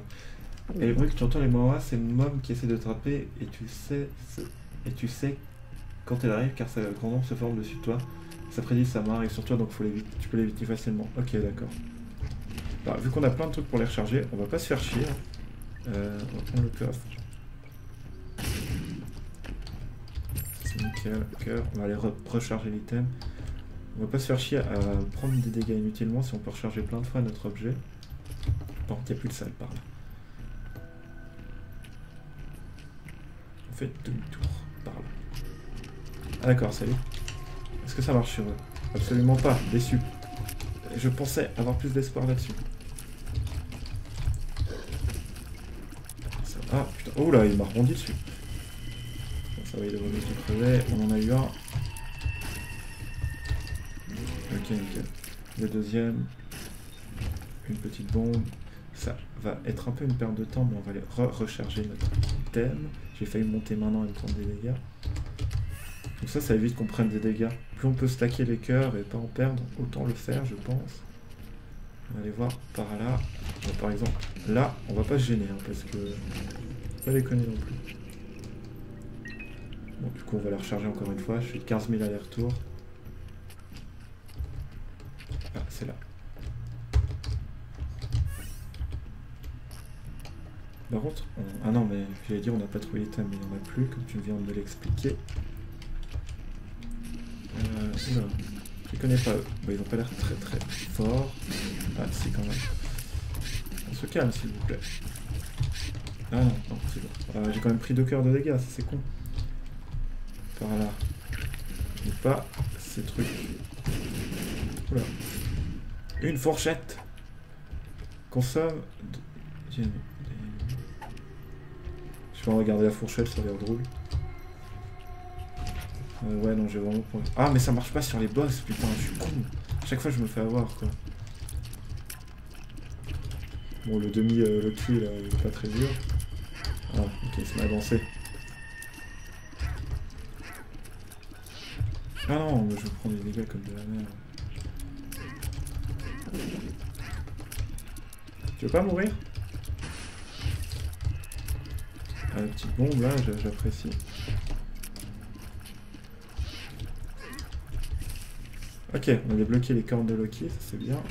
Et bruits que tu entends, les moas, c'est Mom qui essaie de te trapper, et tu sais, et tu sais quand elle arrive, car sa grand nombre se forme dessus de toi. Ça prédit sa mort et sur toi, donc faut tu peux l'éviter facilement. Ok, d'accord. Bah, vu qu'on a plein de trucs pour les recharger, on va pas se faire chier. Euh, on va prendre le coffre. C'est nickel, cœur. On va aller recharger l'item. On va pas se faire chier à prendre des dégâts inutilement si on peut recharger plein de fois notre objet. Il n'y a plus de salle par là. On fait demi-tour par là. Ah d'accord, salut. Est-ce que ça marche sur eux? Absolument pas, déçu. Je pensais avoir plus d'espoir là-dessus. Ah putain, oh là, il m'a rebondi dessus. ça va, il devrait se crever. On en a eu un. Ok, nickel. Le deuxième, une petite bombe. Ça va être un peu une perte de temps, mais on va aller recharger notre item. J'ai failli monter maintenant et me prendre des dégâts. Donc ça, ça évite qu'on prenne des dégâts. Plus on peut stacker les cœurs et pas en perdre, autant le faire, je pense. On va aller voir par là. par exemple, là, on va pas se gêner, hein, parce que... Pas déconner non plus. Bon, du coup, on va la recharger encore une fois. Je suis 15 000 allers-retours. Ah, c'est là. Par contre, ah non, mais j'allais dire on n'a pas trouvé l'item, mais il n'y en a plus, comme tu viens de l'expliquer. Euh, je les connais pas eux. ils n'ont pas l'air très très forts. Ah, si, quand même. On se calme, s'il vous plaît. Ah non, c'est bon. Ah, j'ai quand même pris deux cœurs de dégâts, ça c'est con. Par là. Pas ces trucs. Oula. Une fourchette Consomme... De... Je vais regarder la fourchette, ça a l'air drôle. Euh, ouais, non, j'ai vraiment. Ah, mais ça marche pas sur les boss, putain, je suis con. Chaque fois, je me fais avoir, quoi. Bon, le demi, euh, le cul, là, il est pas très dur. Ah, ok, il m'a avancé. Ah non, je prends des dégâts comme de la merde. Tu veux pas mourir ah, la petite bombe là, j'apprécie. Ok, on a débloqué les cornes de Loki, ça c'est bien.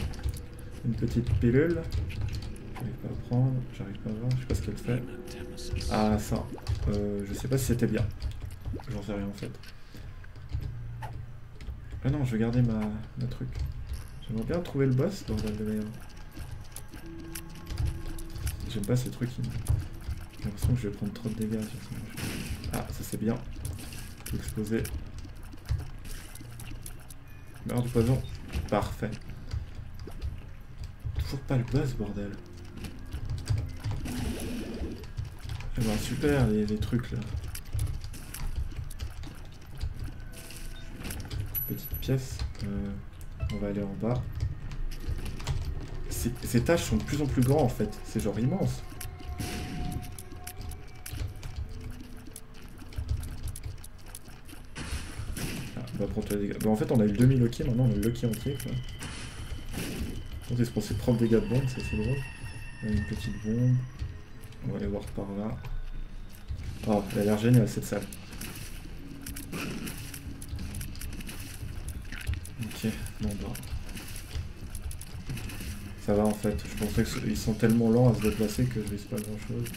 Une petite pilule. J'arrive pas à prendre, j'arrive pas à voir, je sais pas ce qu'elle fait. Ah ça, euh, je sais pas si c'était bien. J'en sais rien en fait. Ah non, je vais garder ma, ma truc. J'aimerais bien trouver le boss, bordel de merde. J'aime pas ces trucs qui... J'ai l'impression que je vais prendre trop de dégâts. Ah, ça c'est bien. Exploser. Merde du poison. Parfait. Toujours pas le boss, bordel. Eh ben, super les, trucs là. Petite pièce. Euh, on va aller en bas. Ces, ces tâches sont de plus en plus grands en fait. C'est genre immense. Bah, en fait, on a eu le demi-Loki, maintenant on a le Loki entier. Quoi. On est censé prendre dégâts de bombe, c'est assez drôle. On a une petite bombe. On va aller voir par là. Oh, elle a l'air géniale cette salle. Ok, bon bah. Ça va en fait, je pensais qu'ils sont tellement lents à se déplacer que je risque pas grand chose.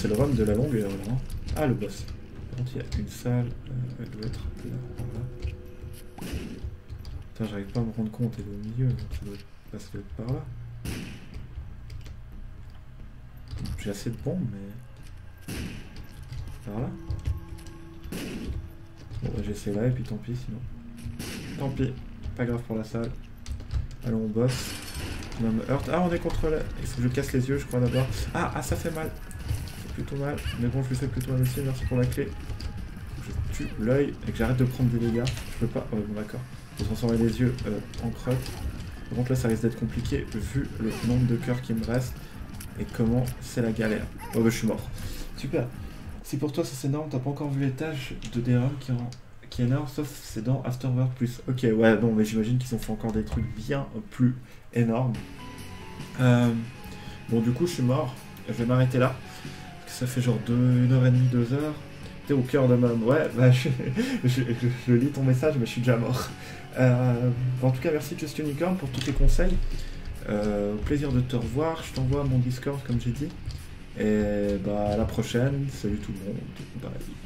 C'est le run de la longueur là. Hein. Ah, le boss. Par contre, il y a une salle. Euh, elle doit être là. Putain, j'arrive pas à me rendre compte. Elle est au milieu. Donc ça doit passer par là. J'ai assez de bombes, mais. Par là Bon, bah, j'essaie là et puis tant pis sinon. Tant pis. Pas grave pour la salle. Allons au boss. me heurte. Ah, on est contre la... Il faut que je casse les yeux, je crois, d'abord. Ah, ah, ça fait mal plutôt mal. Mais bon, je lui fais plutôt mal aussi. Merci pour la clé. Je tue l'œil et que j'arrête de prendre des dégâts. Je peux pas. Ouais, bon, d'accord. Vais transformer les yeux euh, en crotte. Par contre, là, ça risque d'être compliqué vu le nombre de cœurs qui me reste et comment c'est la galère. Oh, bah, je suis mort. Super. Si pour toi ça c'est énorme, t'as pas encore vu les tâches de DRM qui, en... qui est énorme, sauf c'est dans Afterwork Plus. Ok, ouais, bon, mais j'imagine qu'ils ont fait encore des trucs bien plus énormes. Euh, bon, du coup, je suis mort. Je vais m'arrêter là ça fait genre 1 heure et demie, 2 heures. T'es au cœur de ma... Ouais, bah, <laughs> je, lis ton message, mais je suis déjà mort. Euh, en tout cas, merci Just Unicorn pour tous tes conseils. Euh, plaisir de te revoir. Je t'envoie mon Discord, comme j'ai dit. Et bah, à la prochaine. Salut tout le monde. Bye.